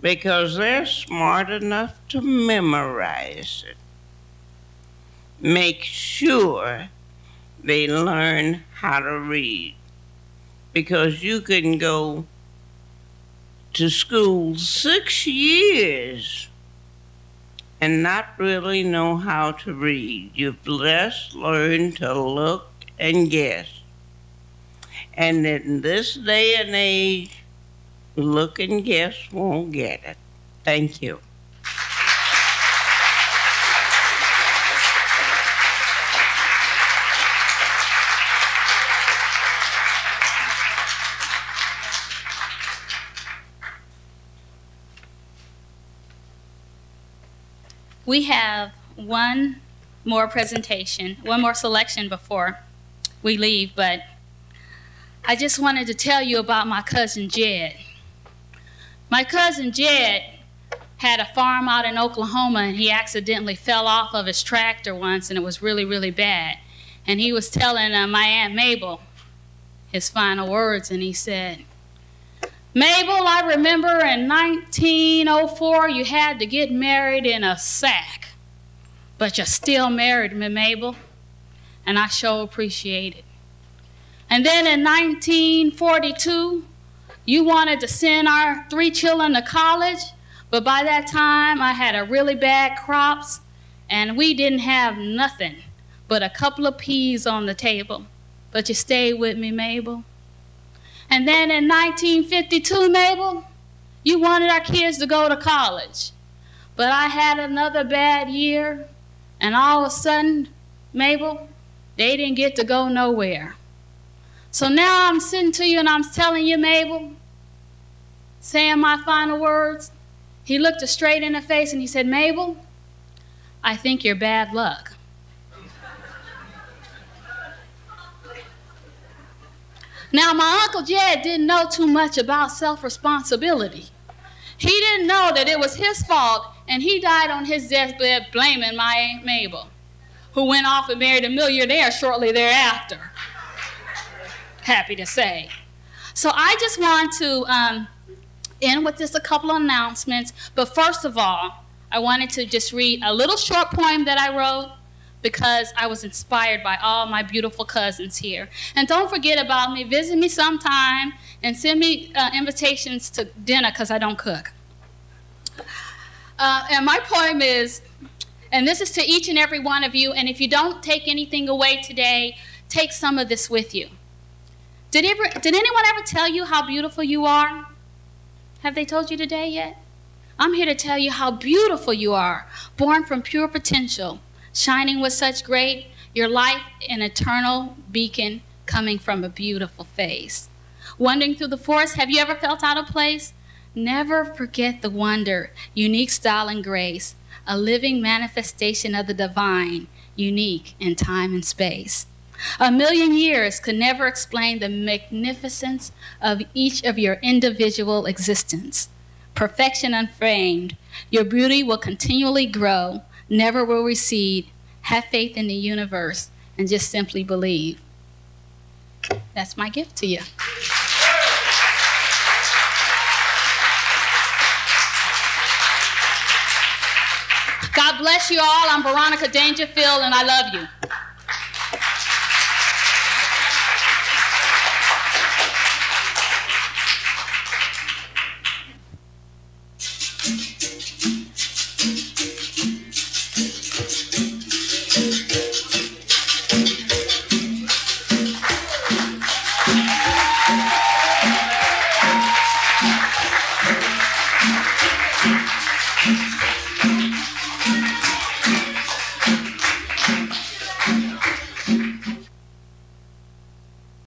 because they're smart enough to memorize it. Make sure they learn how to read because you can go to school six years and not really know how to read. You've just learned to look and guess. And in this day and age, look and guess won't get it. Thank you. We have one more presentation, one more selection before we leave, but I just wanted to tell you about my cousin Jed. My cousin Jed had a farm out in Oklahoma and he accidentally fell off of his tractor once and it was really, really bad. And he was telling uh, my Aunt Mabel his final words and he said, Mabel, I remember in 1904 you had to get married in a sack, but you still married me, Mabel, and I sure appreciate it. And then in 1942, you wanted to send our three children to college, but by that time I had a really bad crops and we didn't have nothing but a couple of peas on the table. But you stayed with me, Mabel. And then in 1952, Mabel, you wanted our kids to go to college. But I had another bad year, and all of a sudden, Mabel, they didn't get to go nowhere. So now I'm sitting to you and I'm telling you, Mabel, saying my final words. He looked her straight in the face and he said, Mabel, I think you're bad luck. Now, my Uncle Jed didn't know too much about self responsibility. He didn't know that it was his fault, and he died on his deathbed blaming my Aunt Mabel, who went off and married a millionaire shortly thereafter. Happy to say. So I just want to um, end with just a couple of announcements. But first of all, I wanted to just read a little short poem that I wrote because I was inspired by all my beautiful cousins here. And don't forget about me. Visit me sometime and send me uh, invitations to dinner because I don't cook. Uh, and my poem is, and this is to each and every one of you, and if you don't take anything away today, take some of this with you. Did, ever, did anyone ever tell you how beautiful you are? Have they told you today yet? I'm here to tell you how beautiful you are, born from pure potential, shining with such great, your life an eternal beacon coming from a beautiful face. Wandering through the forest, have you ever felt out of place? Never forget the wonder, unique style and grace, a living manifestation of the divine, unique in time and space. A million years could never explain the magnificence of each of your individual existence. Perfection unframed, your beauty will continually grow, never will recede. Have faith in the universe and just simply believe. That's my gift to you. God bless you all. I'm Veronica Dangerfield, and I love you.